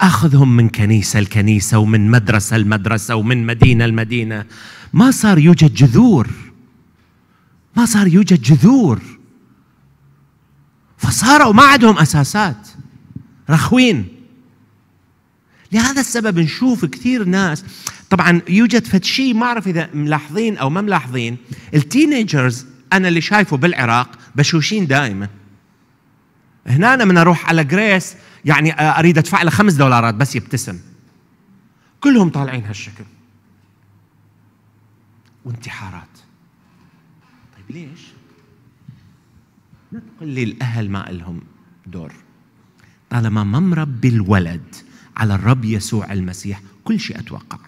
أخذهم من كنيسة لكنيسة ومن مدرسة لمدرسة ومن مدينة لمدينة. ما صار يوجد جذور. ما صار يوجد جذور. فصاروا ما عندهم أساسات. رخوين. لهذا السبب نشوف كثير ناس. طبعا يوجد فد شيء ما أعرف إذا ملاحظين أو ما ملاحظين. ال teenagers أنا اللي شايفه بالعراق بشوشين دائما. هنا أنا من أروح على جريس يعني أريد أدفع له خمس دولارات بس يبتسم. كلهم طالعين هالشكل. وانتحارات. طيب ليش؟ لا تقول لي الأهل ما لهم دور. طالما ما مربي الولد على الرب يسوع المسيح كل شيء أتوقع.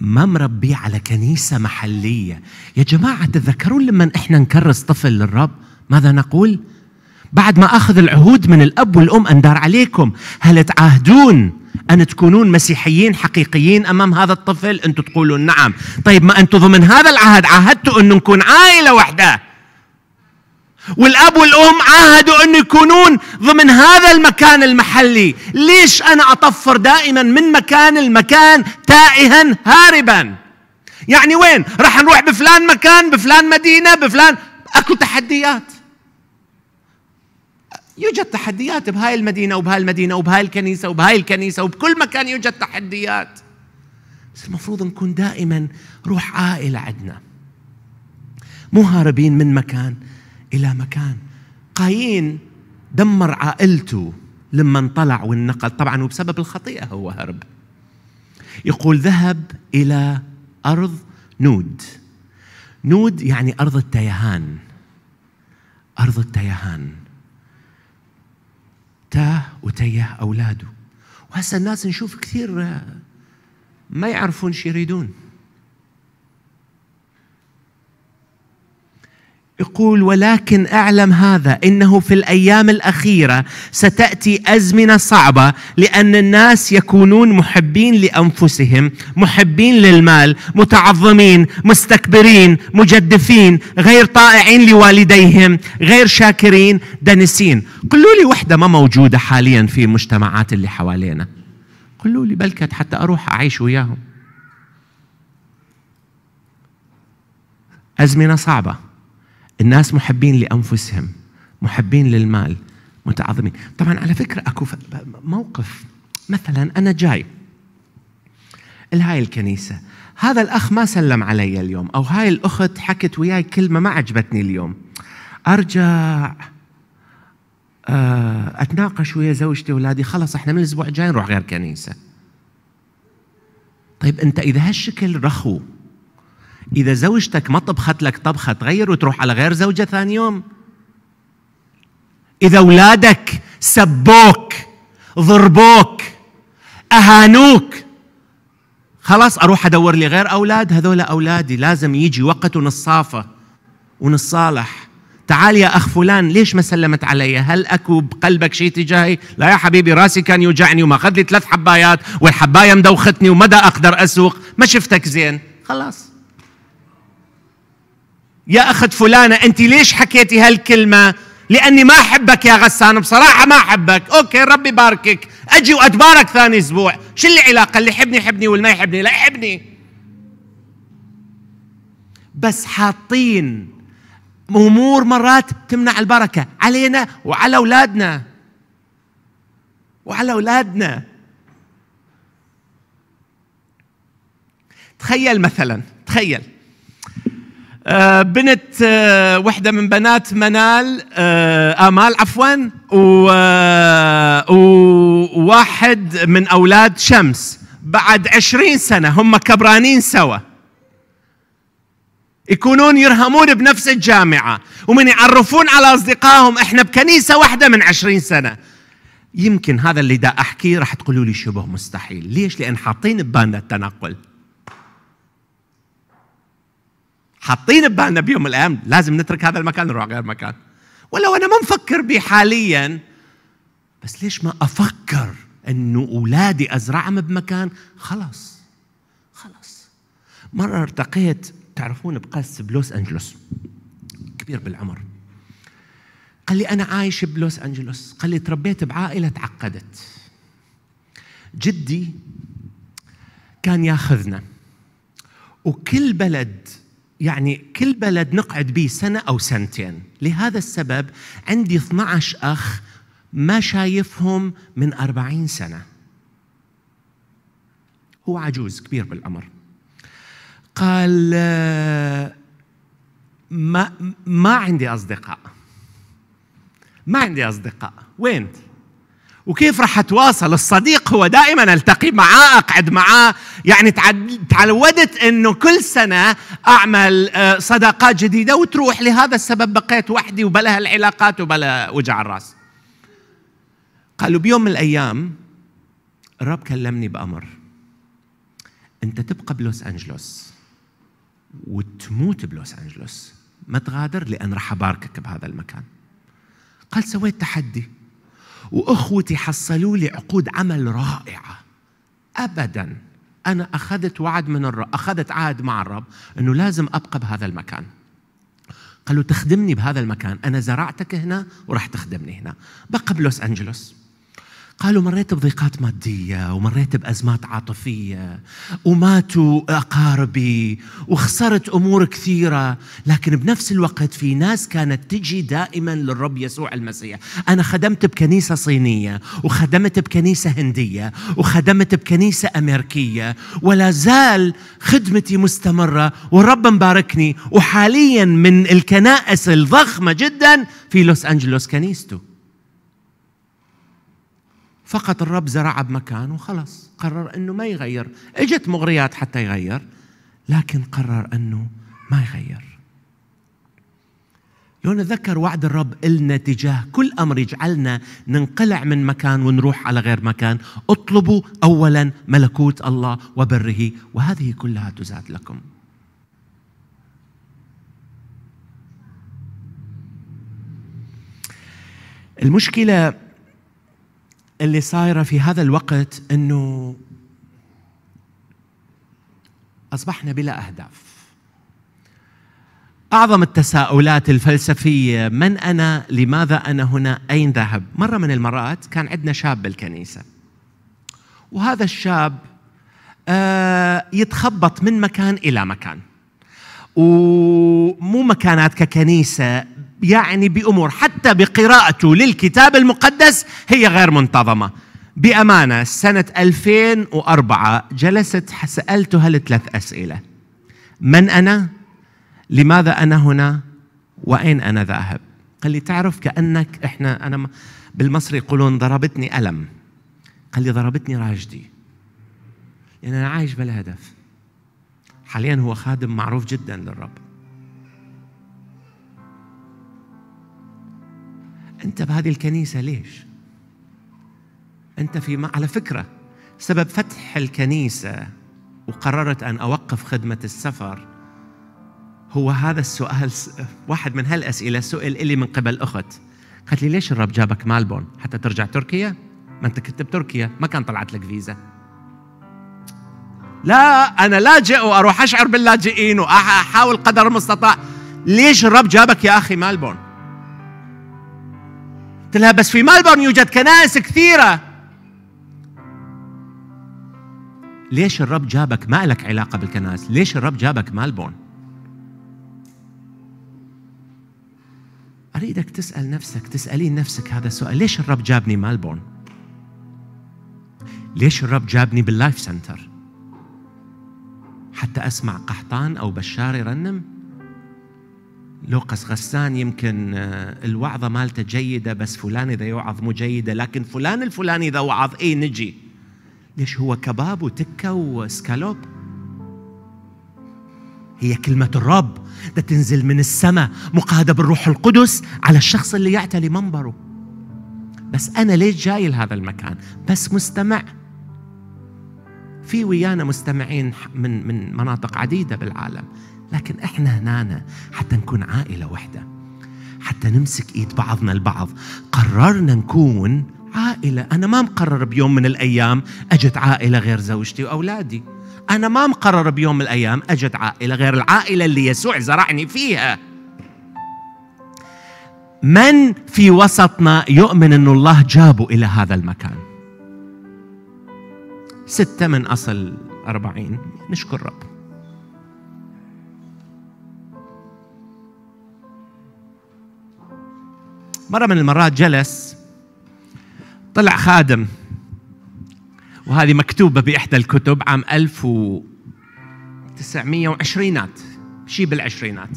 ما مربيه على كنيسة محلية. يا جماعة تذكرون لما إحنا نكرس طفل للرب؟ ماذا نقول؟ بعد ما أخذ العهود من الأب والأم أندار عليكم. هل تعاهدون أن تكونون مسيحيين حقيقيين أمام هذا الطفل؟ أنتم تقولون نعم. طيب ما أنتم ضمن هذا العهد عاهدتوا انه نكون عائلة واحدة والأب والأم عاهدوا أن يكونون ضمن هذا المكان المحلي. ليش أنا أطفر دائما من مكان المكان تائها هاربا؟ يعني وين؟ راح نروح بفلان مكان بفلان مدينة بفلان. أكو تحديات. يوجد تحديات بهاي المدينة وبهاي المدينة وبهاي الكنيسة وبهاي الكنيسة وبكل مكان يوجد تحديات. بس المفروض نكون دائما روح عائلة عندنا. مو هاربين من مكان إلى مكان. قايين دمر عائلته لما طلع والنقل. طبعا وبسبب الخطيئة هو هرب. يقول ذهب إلى أرض نود. نود يعني أرض التيهان. أرض التيهان. تاه وتيه أولاده. وهسه الناس نشوف كثير ما يعرفون شو يريدون. يقول ولكن أعلم هذا إنه في الأيام الأخيرة ستأتي أزمنة صعبة لأن الناس يكونون محبين لأنفسهم محبين للمال متعظمين مستكبرين مجدفين غير طائعين لوالديهم غير شاكرين دنسين. قولوا لي وحدة ما موجودة حاليا في المجتمعات اللي حوالينا. قولوا لي بلكت حتى أروح أعيش وياهم. أزمنة صعبة. الناس محبين لأنفسهم محبين للمال متعظمين. طبعا على فكرة أكو ف- موقف. مثلا أنا جاي. لهاي الكنيسة. هذا الأخ ما سلم علي اليوم أو هاي الأخت حكت وياي كلمة ما عجبتني اليوم. أرجع آه، أتناقش ويا زوجتي وأولادي خلص إحنا من الأسبوع الجاي نروح غير كنيسة. طيب أنت إذا هالشكل رخو. إذا زوجتك ما طبخت لك طبخة تغير وتروح على غير زوجة ثاني يوم. إذا أولادك سبوك ضربوك أهانوك خلاص أروح أدور لي غير أولاد؟ هذول أولادي لازم يجي وقت ونصافة ونصالح. تعال يا أخ فلان ليش ما سلمت علي؟ هل أكو بقلبك شيء تجاهي؟ لا يا حبيبي راسي كان يوجعني وما أخذ لي ثلاث حبايات والحباية مدوختني ومدى أقدر أسوق. ما شفتك زين؟ خلاص. يا أخت فلانة أنت ليش حكيتي هالكلمة؟ لأني ما أحبك يا غسان بصراحة ما أحبك. أوكي ربي يباركك. أجي وأتبارك ثاني أسبوع. شو اللي علاقة؟ اللي يحبني يحبني واللي ما يحبني؟ لا يحبني. بس حاطين أمور مرات تمنع البركة علينا وعلى أولادنا. وعلى أولادنا. تخيل مثلا تخيل. بنت آه، واحدة من بنات منال آه، آمال عفوا آه، وواحد من أولاد شمس. بعد عشرين سنة هم كبرانين سوا. يكونون يرهمون بنفس الجامعة ومن يعرفون على أصدقائهم إحنا بكنيسة واحدة من عشرين سنة. يمكن هذا اللي دا أحكيه راح تقولوا لي شبه مستحيل. ليش؟ لأن حاطين ببالنا التنقل. حاطين ببالنا بيوم من الأيام لازم نترك هذا المكان نروح غير مكان. ولو أنا ما مفكر به حاليا بس ليش ما أفكر أنه أولادي أزرعهم بمكان؟ خلاص. خلاص. مرة ارتقيت تعرفون بقس بلوس أنجلوس. كبير بالعمر. قال لي أنا عايش بلوس أنجلوس. قال لي تربيت بعائلة تعقدت. جدي كان ياخذنا. وكل بلد يعني كل بلد نقعد به سنة أو سنتين. لهذا السبب عندي 12 أخ ما شايفهم من أربعين سنة. هو عجوز كبير بالعمر قال ما ما عندي أصدقاء. ما عندي أصدقاء. وين؟ وكيف راح أتواصل؟ الصديق هو دائما ألتقي معاه أقعد معاه. يعني تعودت إنه كل سنة أعمل آه، صداقات جديدة وتروح لهذا السبب بقيت وحدي وبلا هالعلاقات وبلا وجع الرأس. قالوا بيوم من الأيام الرب كلمني بأمر. أنت تبقى بلوس أنجلوس وتموت بلوس أنجلوس. ما تغادر لأن راح أباركك بهذا المكان. قال سويت تحدي. وأخوتي حصلوا لي عقود عمل رائعة. ابدا. أنا أخذت وعد من الرب أخذت عهد مع الرب إنه لازم أبقى بهذا المكان. قالوا تخدمني بهذا المكان. أنا زرعتك هنا وراح تخدمني هنا. بقى بلوس أنجلوس. قالوا مريت بضيقات مادية ومريت بأزمات عاطفية وماتوا أقاربي وخسرت أمور كثيرة لكن بنفس الوقت في ناس كانت تجي دائما للرب يسوع المسيح. أنا خدمت بكنيسة صينية وخدمت بكنيسة هندية وخدمت بكنيسة أمريكية ولا زال خدمتي مستمرة والرب مباركني وحاليا من الكنائس الضخمة جدا في لوس أنجلوس كنيسته. فقط الرب زرع بمكان وخلص قرر إنه ما يغير. إجت مغريات حتى يغير لكن قرر إنه ما يغير. لو نتذكر وعد الرب إلنا تجاه كل أمر يجعلنا ننقلع من مكان ونروح على غير مكان اطلبوا أولا ملكوت الله وبره وهذه كلها تزاد لكم. المشكلة اللي صايرة في هذا الوقت أنه أصبحنا بلا أهداف. أعظم التساؤلات الفلسفية من أنا؟ لماذا أنا هنا؟ أين ذهب؟ مرة من المرات كان عندنا شاب بالكنيسة. وهذا الشاب آه، يتخبط من مكان إلى مكان. ومو مكانات ككنيسة يعني بأمور حتى بقراءته للكتاب المقدس هي غير منتظمة بأمانة سنة 2004 جلست سألته هالثلاث أسئلة من أنا؟ لماذا أنا هنا؟ وأين أنا ذاهب؟ قال لي تعرف كأنك إحنا أنا بالمصري يقولون ضربتني ألم قال لي ضربتني راجدي يعني أنا عايش بلا هدف حاليا هو خادم معروف جدا للرب أنت بهذه الكنيسة ليش؟ أنت في على فكرة سبب فتح الكنيسة وقررت أن أوقف خدمة السفر هو هذا السؤال واحد من هالأسئلة سئل إلي من قبل أخت. قالت لي ليش الرب جابك مالبون حتى ترجع تركيا؟ ما أنت كنت بتركيا ما كان طلعت لك فيزا. لا أنا لاجئ وأروح أشعر باللاجئين وأحاول قدر المستطاع. ليش الرب جابك يا أخي مالبورن قلت لها بس في مالبورن يوجد كنائس كثيرة. ليش الرب جابك؟ ما لك علاقة بالكنائس. ليش الرب جابك مالبورن أريدك تسأل نفسك تسألين نفسك هذا السؤال. ليش الرب جابني مالبورن ليش الرب جابني بال Life Center حتى أسمع قحطان أو بشار يرنم؟ لوقس غسان يمكن آه، الوعظة مالته جيدة بس فلان إذا يوعظ مو جيدة لكن فلان الفلاني إذا وعظ إيه نجي. ليش هو كباب وتكة وسكالوب؟ هي كلمة الرب ده تنزل من السماء مقادة بالروح القدس على الشخص اللي يعتلي منبره بس أنا ليش جاي لهذا المكان؟ بس مستمع. في ويانا مستمعين من من مناطق عديدة بالعالم. لكن إحنا هنا حتى نكون عائلة واحدة حتى نمسك إيد بعضنا البعض. قررنا نكون عائلة. أنا ما مقرر بيوم من الأيام أجت عائلة غير زوجتي وأولادي. أنا ما مقرر بيوم من الأيام أجت عائلة غير العائلة اللي يسوع زرعني فيها. من في وسطنا يؤمن أن الله جابه إلى هذا المكان؟ ستة من أصل أربعين. نشكر رب. مرة من المرات جلس طلع خادم وهذه مكتوبة بإحدى الكتب عام 1920 شي بالعشرينات.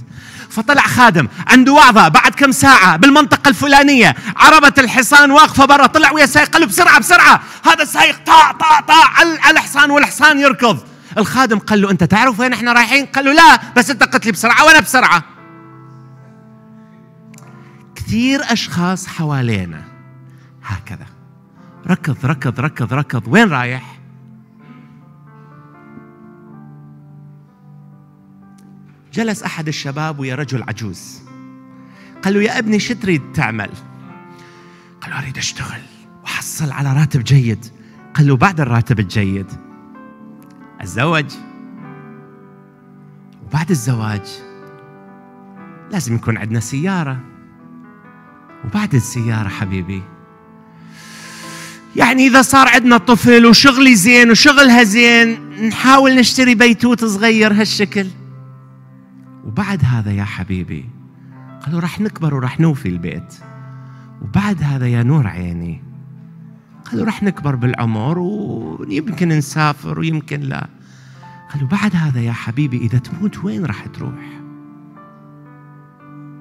فطلع خادم عنده وعظة بعد كم ساعة بالمنطقة الفلانية عربة الحصان واقفة برا طلع ويا سايق قال له بسرعة بسرعة. هذا السايق طاع طاع على على الحصان والحصان يركض. الخادم قال له أنت تعرف وين إحنا رايحين؟ قال له لا بس أنت قلت لي بسرعة وأنا بسرعة. كثير أشخاص حوالينا. هكذا. ركض ركض ركض ركض. وين رايح؟ جلس أحد الشباب ويا رجل عجوز. قال له يا ابني شو تريد تعمل؟ قال له أريد أشتغل. وحصل على راتب جيد. قال له بعد الراتب الجيد. الزوج وبعد الزواج لازم يكون عندنا سيارة. وبعد السيارة حبيبي. يعني إذا صار عندنا طفل وشغلي زين وشغلها زين نحاول نشتري بيتوت صغير هالشكل. وبعد هذا يا حبيبي قالوا راح نكبر وراح نوفي البيت. وبعد هذا يا نور عيني قالوا راح نكبر بالعمر ويمكن نسافر ويمكن لا. قالوا بعد هذا يا حبيبي إذا تموت وين راح تروح؟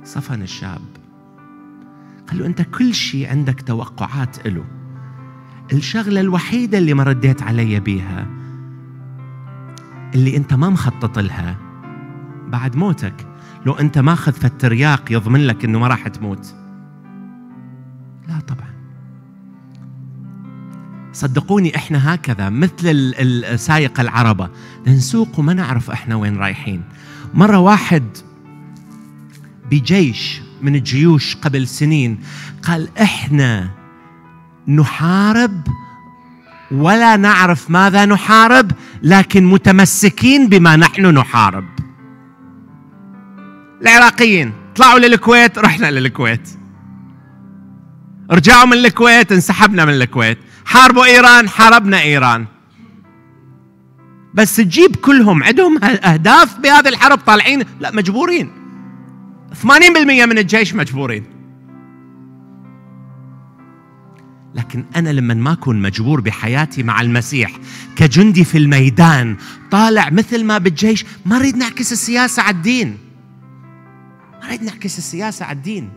صفن الشاب. قال له أنت كل شيء عندك توقعات له الشغلة الوحيدة اللي ما رديت علي بيها اللي أنت ما مخطط لها بعد موتك. لو أنت ماخذ فالترياق يضمن لك أنه ما راح تموت. لا طبعا. صدقوني إحنا هكذا مثل ال- ال- سايق العربة. نسوق وما نعرف إحنا وين رايحين. مرة واحد بجيش من الجيوش قبل سنين. قال إحنا نحارب ولا نعرف ماذا نحارب لكن متمسكين بما نحن نحارب. العراقيين طلعوا للكويت رحنا للكويت. رجعوا من الكويت انسحبنا من الكويت. حاربوا إيران حاربنا إيران. بس تجيب كلهم عندهم أهداف بهذه الحرب طالعين لا مجبورين. 80% من الجيش مجبورين. لكن أنا لما ما أكون مجبور بحياتي مع المسيح كجندي في الميدان طالع مثل ما بالجيش ما أريد نعكس السياسة على الدين. ما أريد نعكس السياسة على الدين.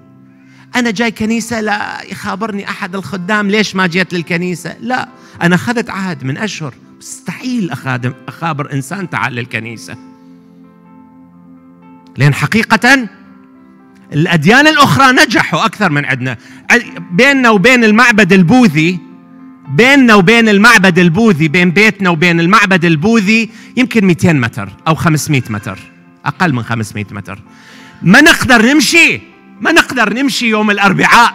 أنا جاي كنيسة لا يخابرني أحد الخدام ليش ما جيت للكنيسة؟ لا أنا أخذت عهد من أشهر. مستحيل أخادم أخابر إنسان تعال للكنيسة. لأن حقيقة الأديان الأخرى نجحوا أكثر من عندنا. بيننا وبين المعبد البوذي بيننا وبين المعبد البوذي بين بيتنا وبين المعبد البوذي يمكن 200 متر أو 500 متر أقل من 500 متر. ما نقدر نمشي ما نقدر نمشي يوم الأربعاء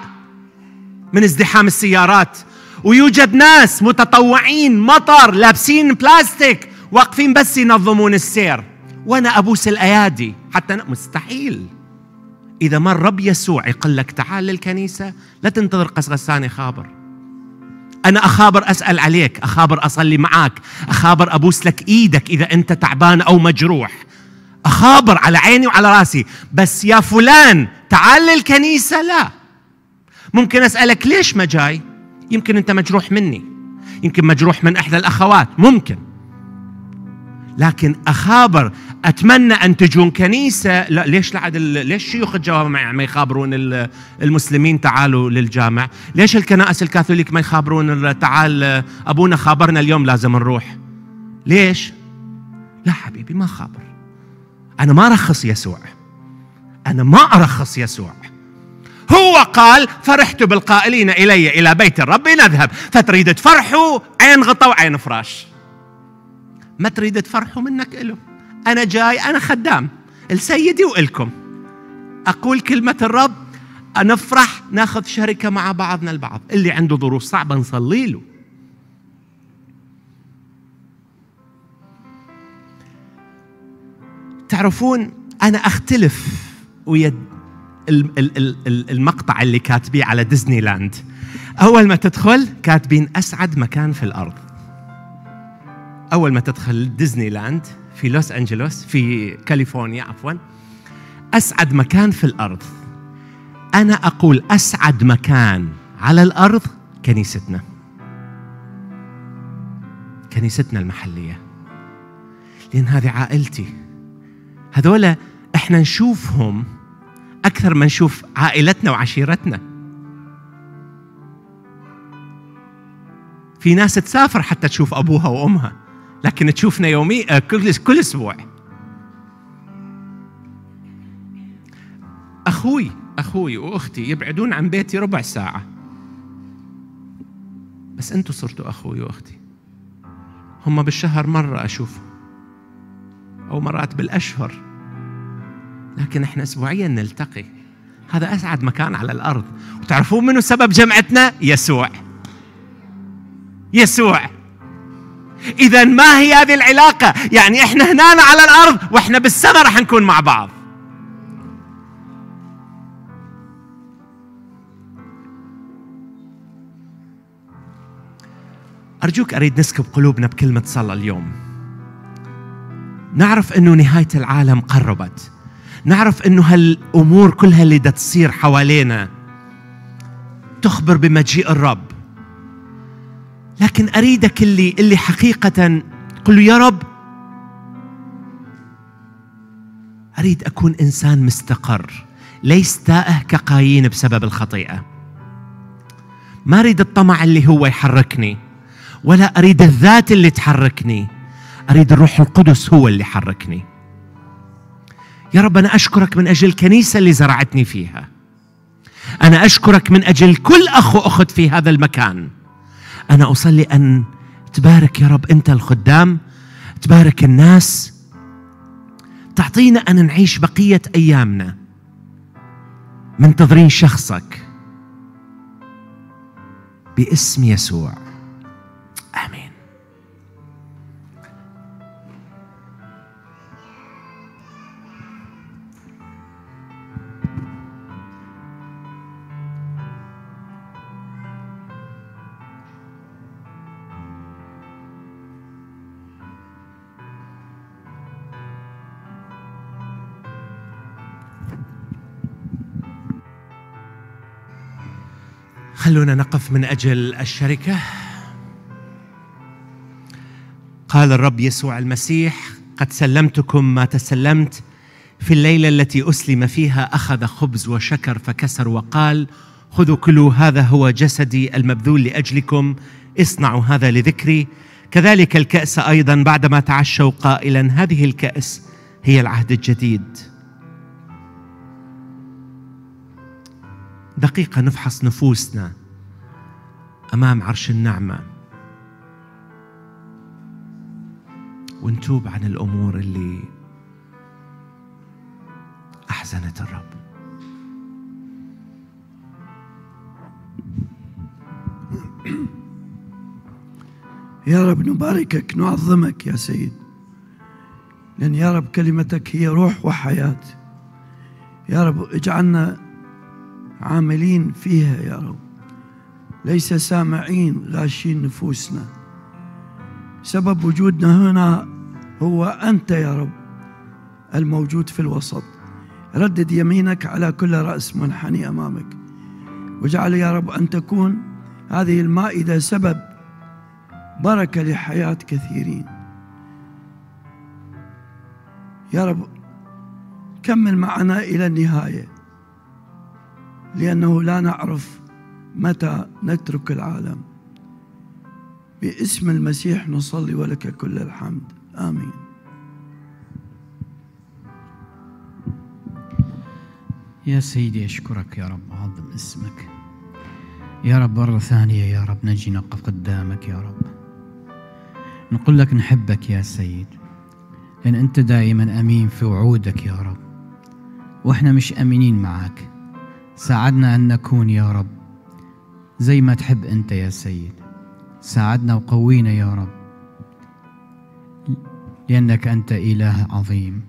من ازدحام السيارات. ويوجد ناس متطوعين مطر لابسين بلاستيك واقفين بس ينظمون السير. وأنا أبوس الأيادي. حتى ن- مستحيل. إذا ما الرب يسوع يقول لك تعال للكنيسة لا تنتظر قسغسان يخابر أنا أخابر أسأل عليك أخابر أصلي معك أخابر أبوس لك إيدك إذا أنت تعبان أو مجروح. أخابر على عيني وعلى رأسي بس يا فلان تعال للكنيسة لا. ممكن أسألك ليش ما جاي؟ يمكن أنت مجروح مني. يمكن مجروح من إحدى الأخوات ممكن. لكن أخابر أتمنى أن تجون كنيسة. لا ليش لعد ليش شيوخ الجوامع ما يخابرون ال- المسلمين تعالوا للجامع؟ ليش الكنائس الكاثوليك ما يخابرون ال- تعال أبونا خابرنا اليوم لازم نروح. ليش؟ لا حبيبي ما خابر. أنا ما ارخص يسوع. أنا ما أرخص يسوع. هو قال فرحت بالقائلين إلي إلى بيت الرب نذهب. فتريد تفرحوا؟ عين غطا وعين فراش. ما تريد تفرحوا منك له أنا جاي أنا خدام. لسيدي وإلكم. أقول كلمة الرب نفرح ناخذ شركة مع بعضنا البعض. اللي عنده ظروف صعبة نصلي له. تعرفون أنا أختلف ويا ال- ال- ال- ال- المقطع اللي كاتبيه على ديزني لاند أول ما تدخل كاتبين أسعد مكان في الأرض. أول ما تدخل ديزني لاند في لوس أنجلوس في كاليفورنيا عفوا. أسعد مكان في الأرض. أنا أقول أسعد مكان على الأرض كنيستنا. كنيستنا المحلية. لأن هذه عائلتي. هذولا إحنا نشوفهم أكثر ما نشوف عائلتنا وعشيرتنا. في ناس تسافر حتى تشوف أبوها وأمها. لكن تشوفنا يومي آه، كل كل أسبوع. أخوي أخوي وأختي يبعدون عن بيتي ربع ساعة. بس أنتم صرتوا أخوي وأختي. هم بالشهر مرة أشوفهم. أو مرات بالأشهر. لكن إحنا اسبوعيا نلتقي. هذا أسعد مكان على الأرض. وتعرفون منو سبب جمعتنا؟ يسوع. يسوع. اذا ما هي هذه العلاقة؟ يعني إحنا هنا على الأرض وإحنا بالسماء راح نكون مع بعض. أرجوك أريد نسكب قلوبنا بكلمة صلاه اليوم. نعرف إنه نهاية العالم قربت. نعرف إنه هالأمور كلها اللي دا تصير حوالينا تخبر بمجيء الرب. لكن أريدك اللي اللي حقيقة. قل له يا رب. أريد أكون إنسان مستقر ليس تائه كقايين بسبب الخطيئة. ما أريد الطمع اللي هو يحركني ولا أريد الذات اللي تحركني. أريد الروح القدس هو اللي يحركني يا رب أنا أشكرك من أجل الكنيسة اللي زرعتني فيها. أنا أشكرك من أجل كل أخ وأخت في هذا المكان. أنا أصلي أن تبارك يا رب أنت الخدام تبارك الناس. تعطينا أن نعيش بقية أيامنا منتظرين شخصك باسم يسوع. خلونا نقف من أجل الشركة. قال الرب يسوع المسيح قد سلمتكم ما تسلمت. في الليلة التي أسلم فيها أخذ خبز وشكر فكسر وقال خذوا كلوا هذا هو جسدي المبذول لأجلكم. اصنعوا هذا لذكري. كذلك الكأس أيضا بعدما تعشوا قائلا هذه الكأس هي العهد الجديد. دقيقة نفحص نفوسنا. أمام عرش النعمة. ونتوب عن الأمور اللي أحزنت الرب. يا رب نباركك نعظمك يا سيد. لأن يا رب كلمتك هي روح وحياة. يا رب اجعلنا عاملين فيها يا رب. ليس سامعين غاشين نفوسنا. سبب وجودنا هنا هو أنت يا رب الموجود في الوسط. ردد يمينك على كل رأس منحني أمامك. واجعل يا رب أن تكون هذه المائدة سبب بركة لحياة كثيرين. يا رب كمل معنا إلى النهاية لأنه لا نعرف متى نترك العالم؟ باسم المسيح نصلي ولك كل الحمد. آمين. يا سيدي أشكرك يا رب أعظم اسمك. يا رب مرة ثانية يا رب نجي نقف قدامك يا رب. نقول لك نحبك يا سيد لأن أنت دائما أمين في وعودك يا رب وإحنا مش أمينين معك. ساعدنا أن نكون يا رب. زي ما تحب أنت يا سيد. ساعدنا وقوينا يا رب. لأنك أنت إله عظيم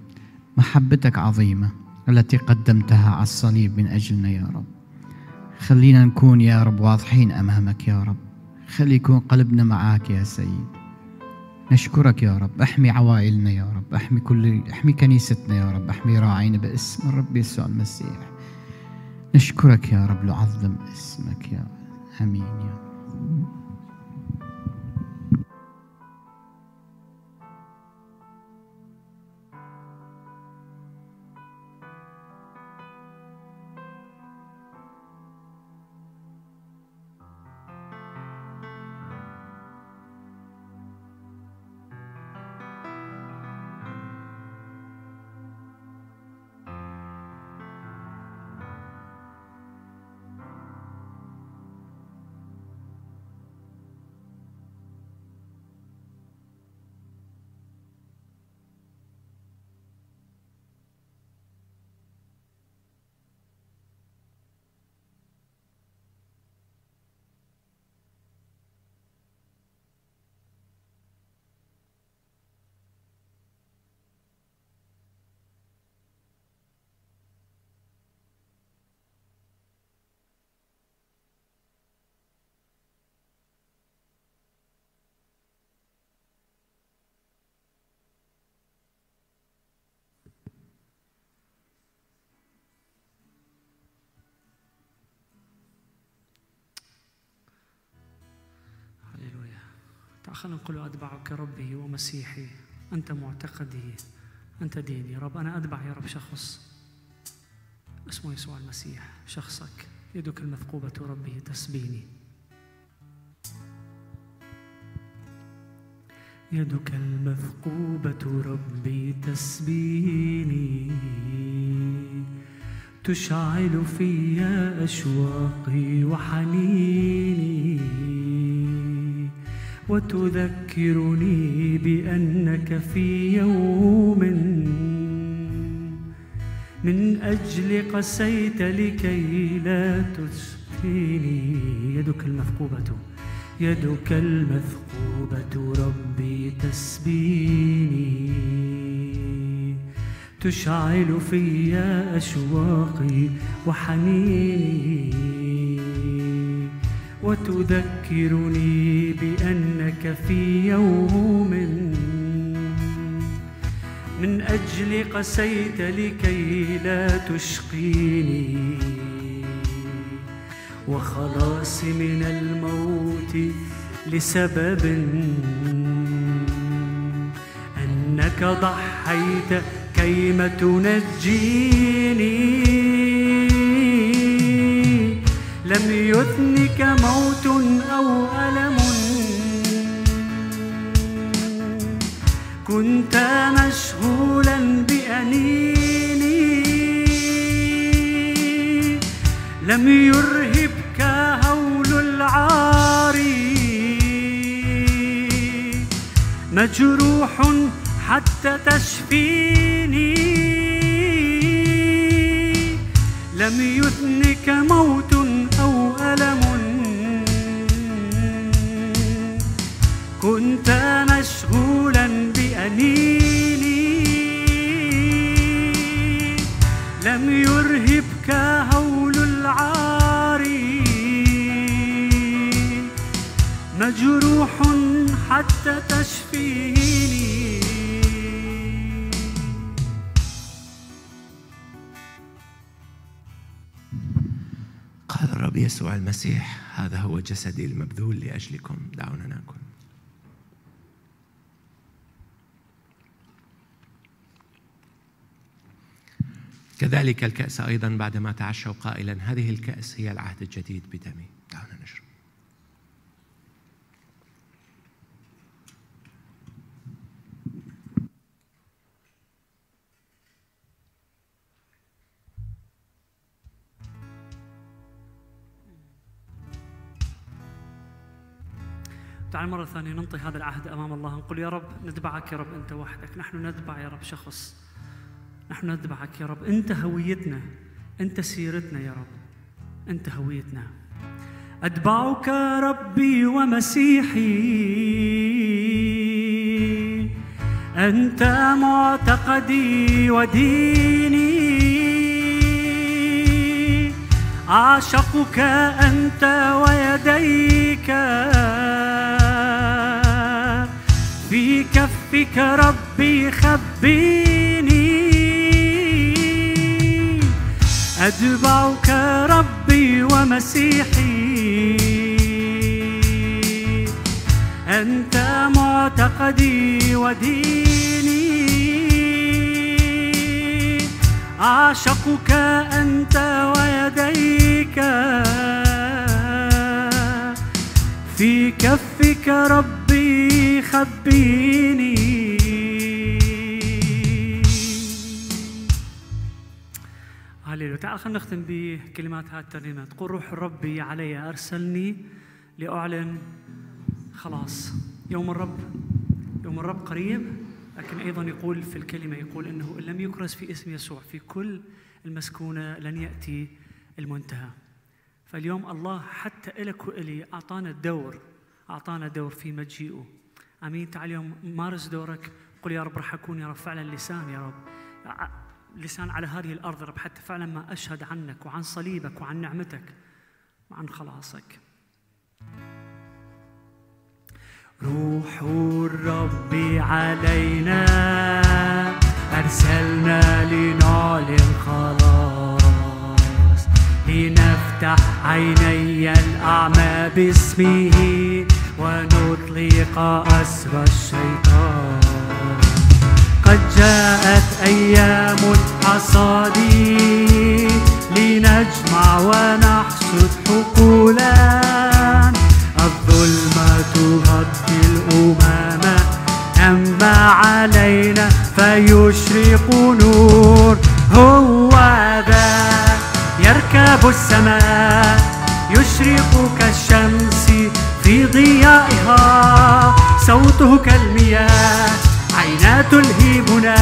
محبتك عظيمة التي قدمتها على الصليب من أجلنا يا رب. خلينا نكون يا رب واضحين أمامك يا رب. خلي يكون قلبنا معاك يا سيد. نشكرك يا رب. أحمي عوائلنا يا رب. أحمي كل أحمي كنيستنا يا رب. أحمي راعينا باسم الرب يسوع المسيح. نشكرك يا رب. نعظم اسمك يا رب. خلينا نقول أتبعك ربي ومسيحي. أنت معتقدي أنت ديني. رب أنا أتبع يا رب شخص اسمه يسوع المسيح. شخصك. يدك المثقوبة ربي تسبيني. يدك المثقوبة ربي تسبيني. تشعل في أشواقي وحنيني. وتذكرني بأنك في يوم من أجل قسيت لكي لا تسقيني. يدك المثقوبة يدك المثقوبة ربي تسبيني. تشعل في أشواقي وحنيني. وتذكرني بأنك في يوم من أجل قسيت لكي لا تشقيني. وخلاصي من الموت لسبب أنك ضحيت كيما تنجيني. لم يثنك موت أو ألم. كنت مشغولا بأنيني. لم يرهبك هول العار. مجروح حتى تشفيني. لم يثنك موت ألم كنت مشغولا بأنيني لم يرهبك هول العار. مجروح حتى تشفيني. الرب يسوع المسيح هذا هو جسدي المبذول لأجلكم. دعونا نأكل. كذلك الكأس أيضا بعدما تعشوا قائلا هذه الكأس هي العهد الجديد بدمي. تعال مرة ثانية ننطي هذا العهد أمام الله. نقول يا رب نتبعك يا رب أنت وحدك. نحن نتبع يا رب شخص. نحن نتبعك يا رب. أنت هويتنا. أنت سيرتنا يا رب. أنت هويتنا. أتبعك ربي ومسيحي. أنت معتقدي وديني. أعشقك أنت ويديك. في كفك ربي خبيني. أتبعك ربي ومسيحي. أنت معتقدي وديني. أعشقك أنت ويديك. في كفك ربي خبيني. هللويا. تعال خلينا نختم بكلمات هذه الترنيمة تقول روح ربي علي أرسلني لأعلن. خلاص. يوم الرب يوم الرب قريب. لكن أيضا يقول في الكلمة يقول أنه إن لم يكرز في اسم يسوع في كل المسكونة لن يأتي المنتهى. فاليوم الله حتى إلك وإلي أعطانا الدور أعطانا دور في مجيئه. أمين. تعال اليوم مارس دورك. قل يا رب راح أكون يا رب. فعلا لسان يا رب. لسان على هذه الأرض يا رب. حتى فعلا ما أشهد عنك وعن صليبك وعن نعمتك وعن خلاصك. روح الرب علينا. أرسلنا لنعلن خلاص لنفتح عيني الأعمى باسمه. ونطلق أسر الشيطان. قد جاءت أيام الحصاد لنجمع ونحصد حقولا. الظلمة تغطي الأمم. أما علينا فيشرق نور. هو ذا يركب السماء. يشرق كالشمس في ضيائها صوته كالمياه عينا تلهبنا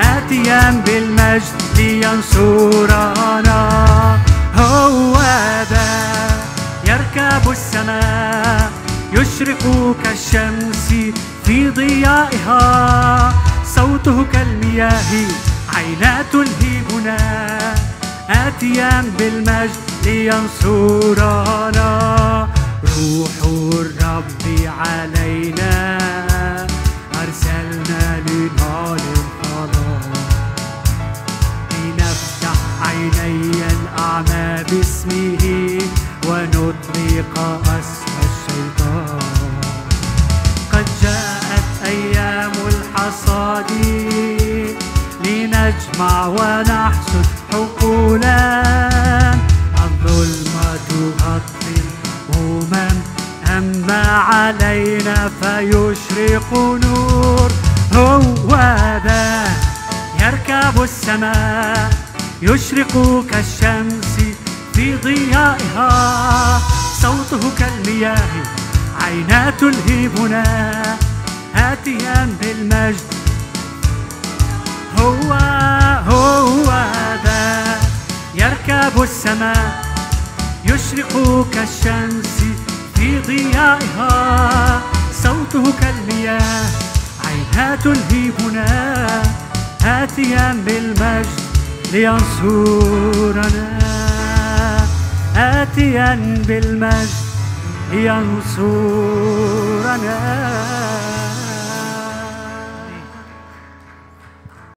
آتيا بالمجد لينصرنا. هو ذا يركب السماء يشرق كالشمس في ضيائها. صوته كالمياه عينا تلهبنا آتيا بالمجد لينصرنا. روح الرب علينا أرسلنا لنعلن خلاص لنفتح عيني الأعمى باسمه لقاء أسمى الشيطان. قد جاءت أيام الحصاد لنجمع ونحصد حقولا. الظلمة علينا فيشرق نور. هو ذا يركب السماء يشرق كالشمس في ضيائها. صوته كالمياه عينات تلهبنا آتيا بالمجد. هو هو ذا يركب السماء يشرق كالشمس في ضيائها صوته كالمياه عينها تلهبنا آتيا بالمجد لينصرنا. آتيا بالمجد لينصرنا.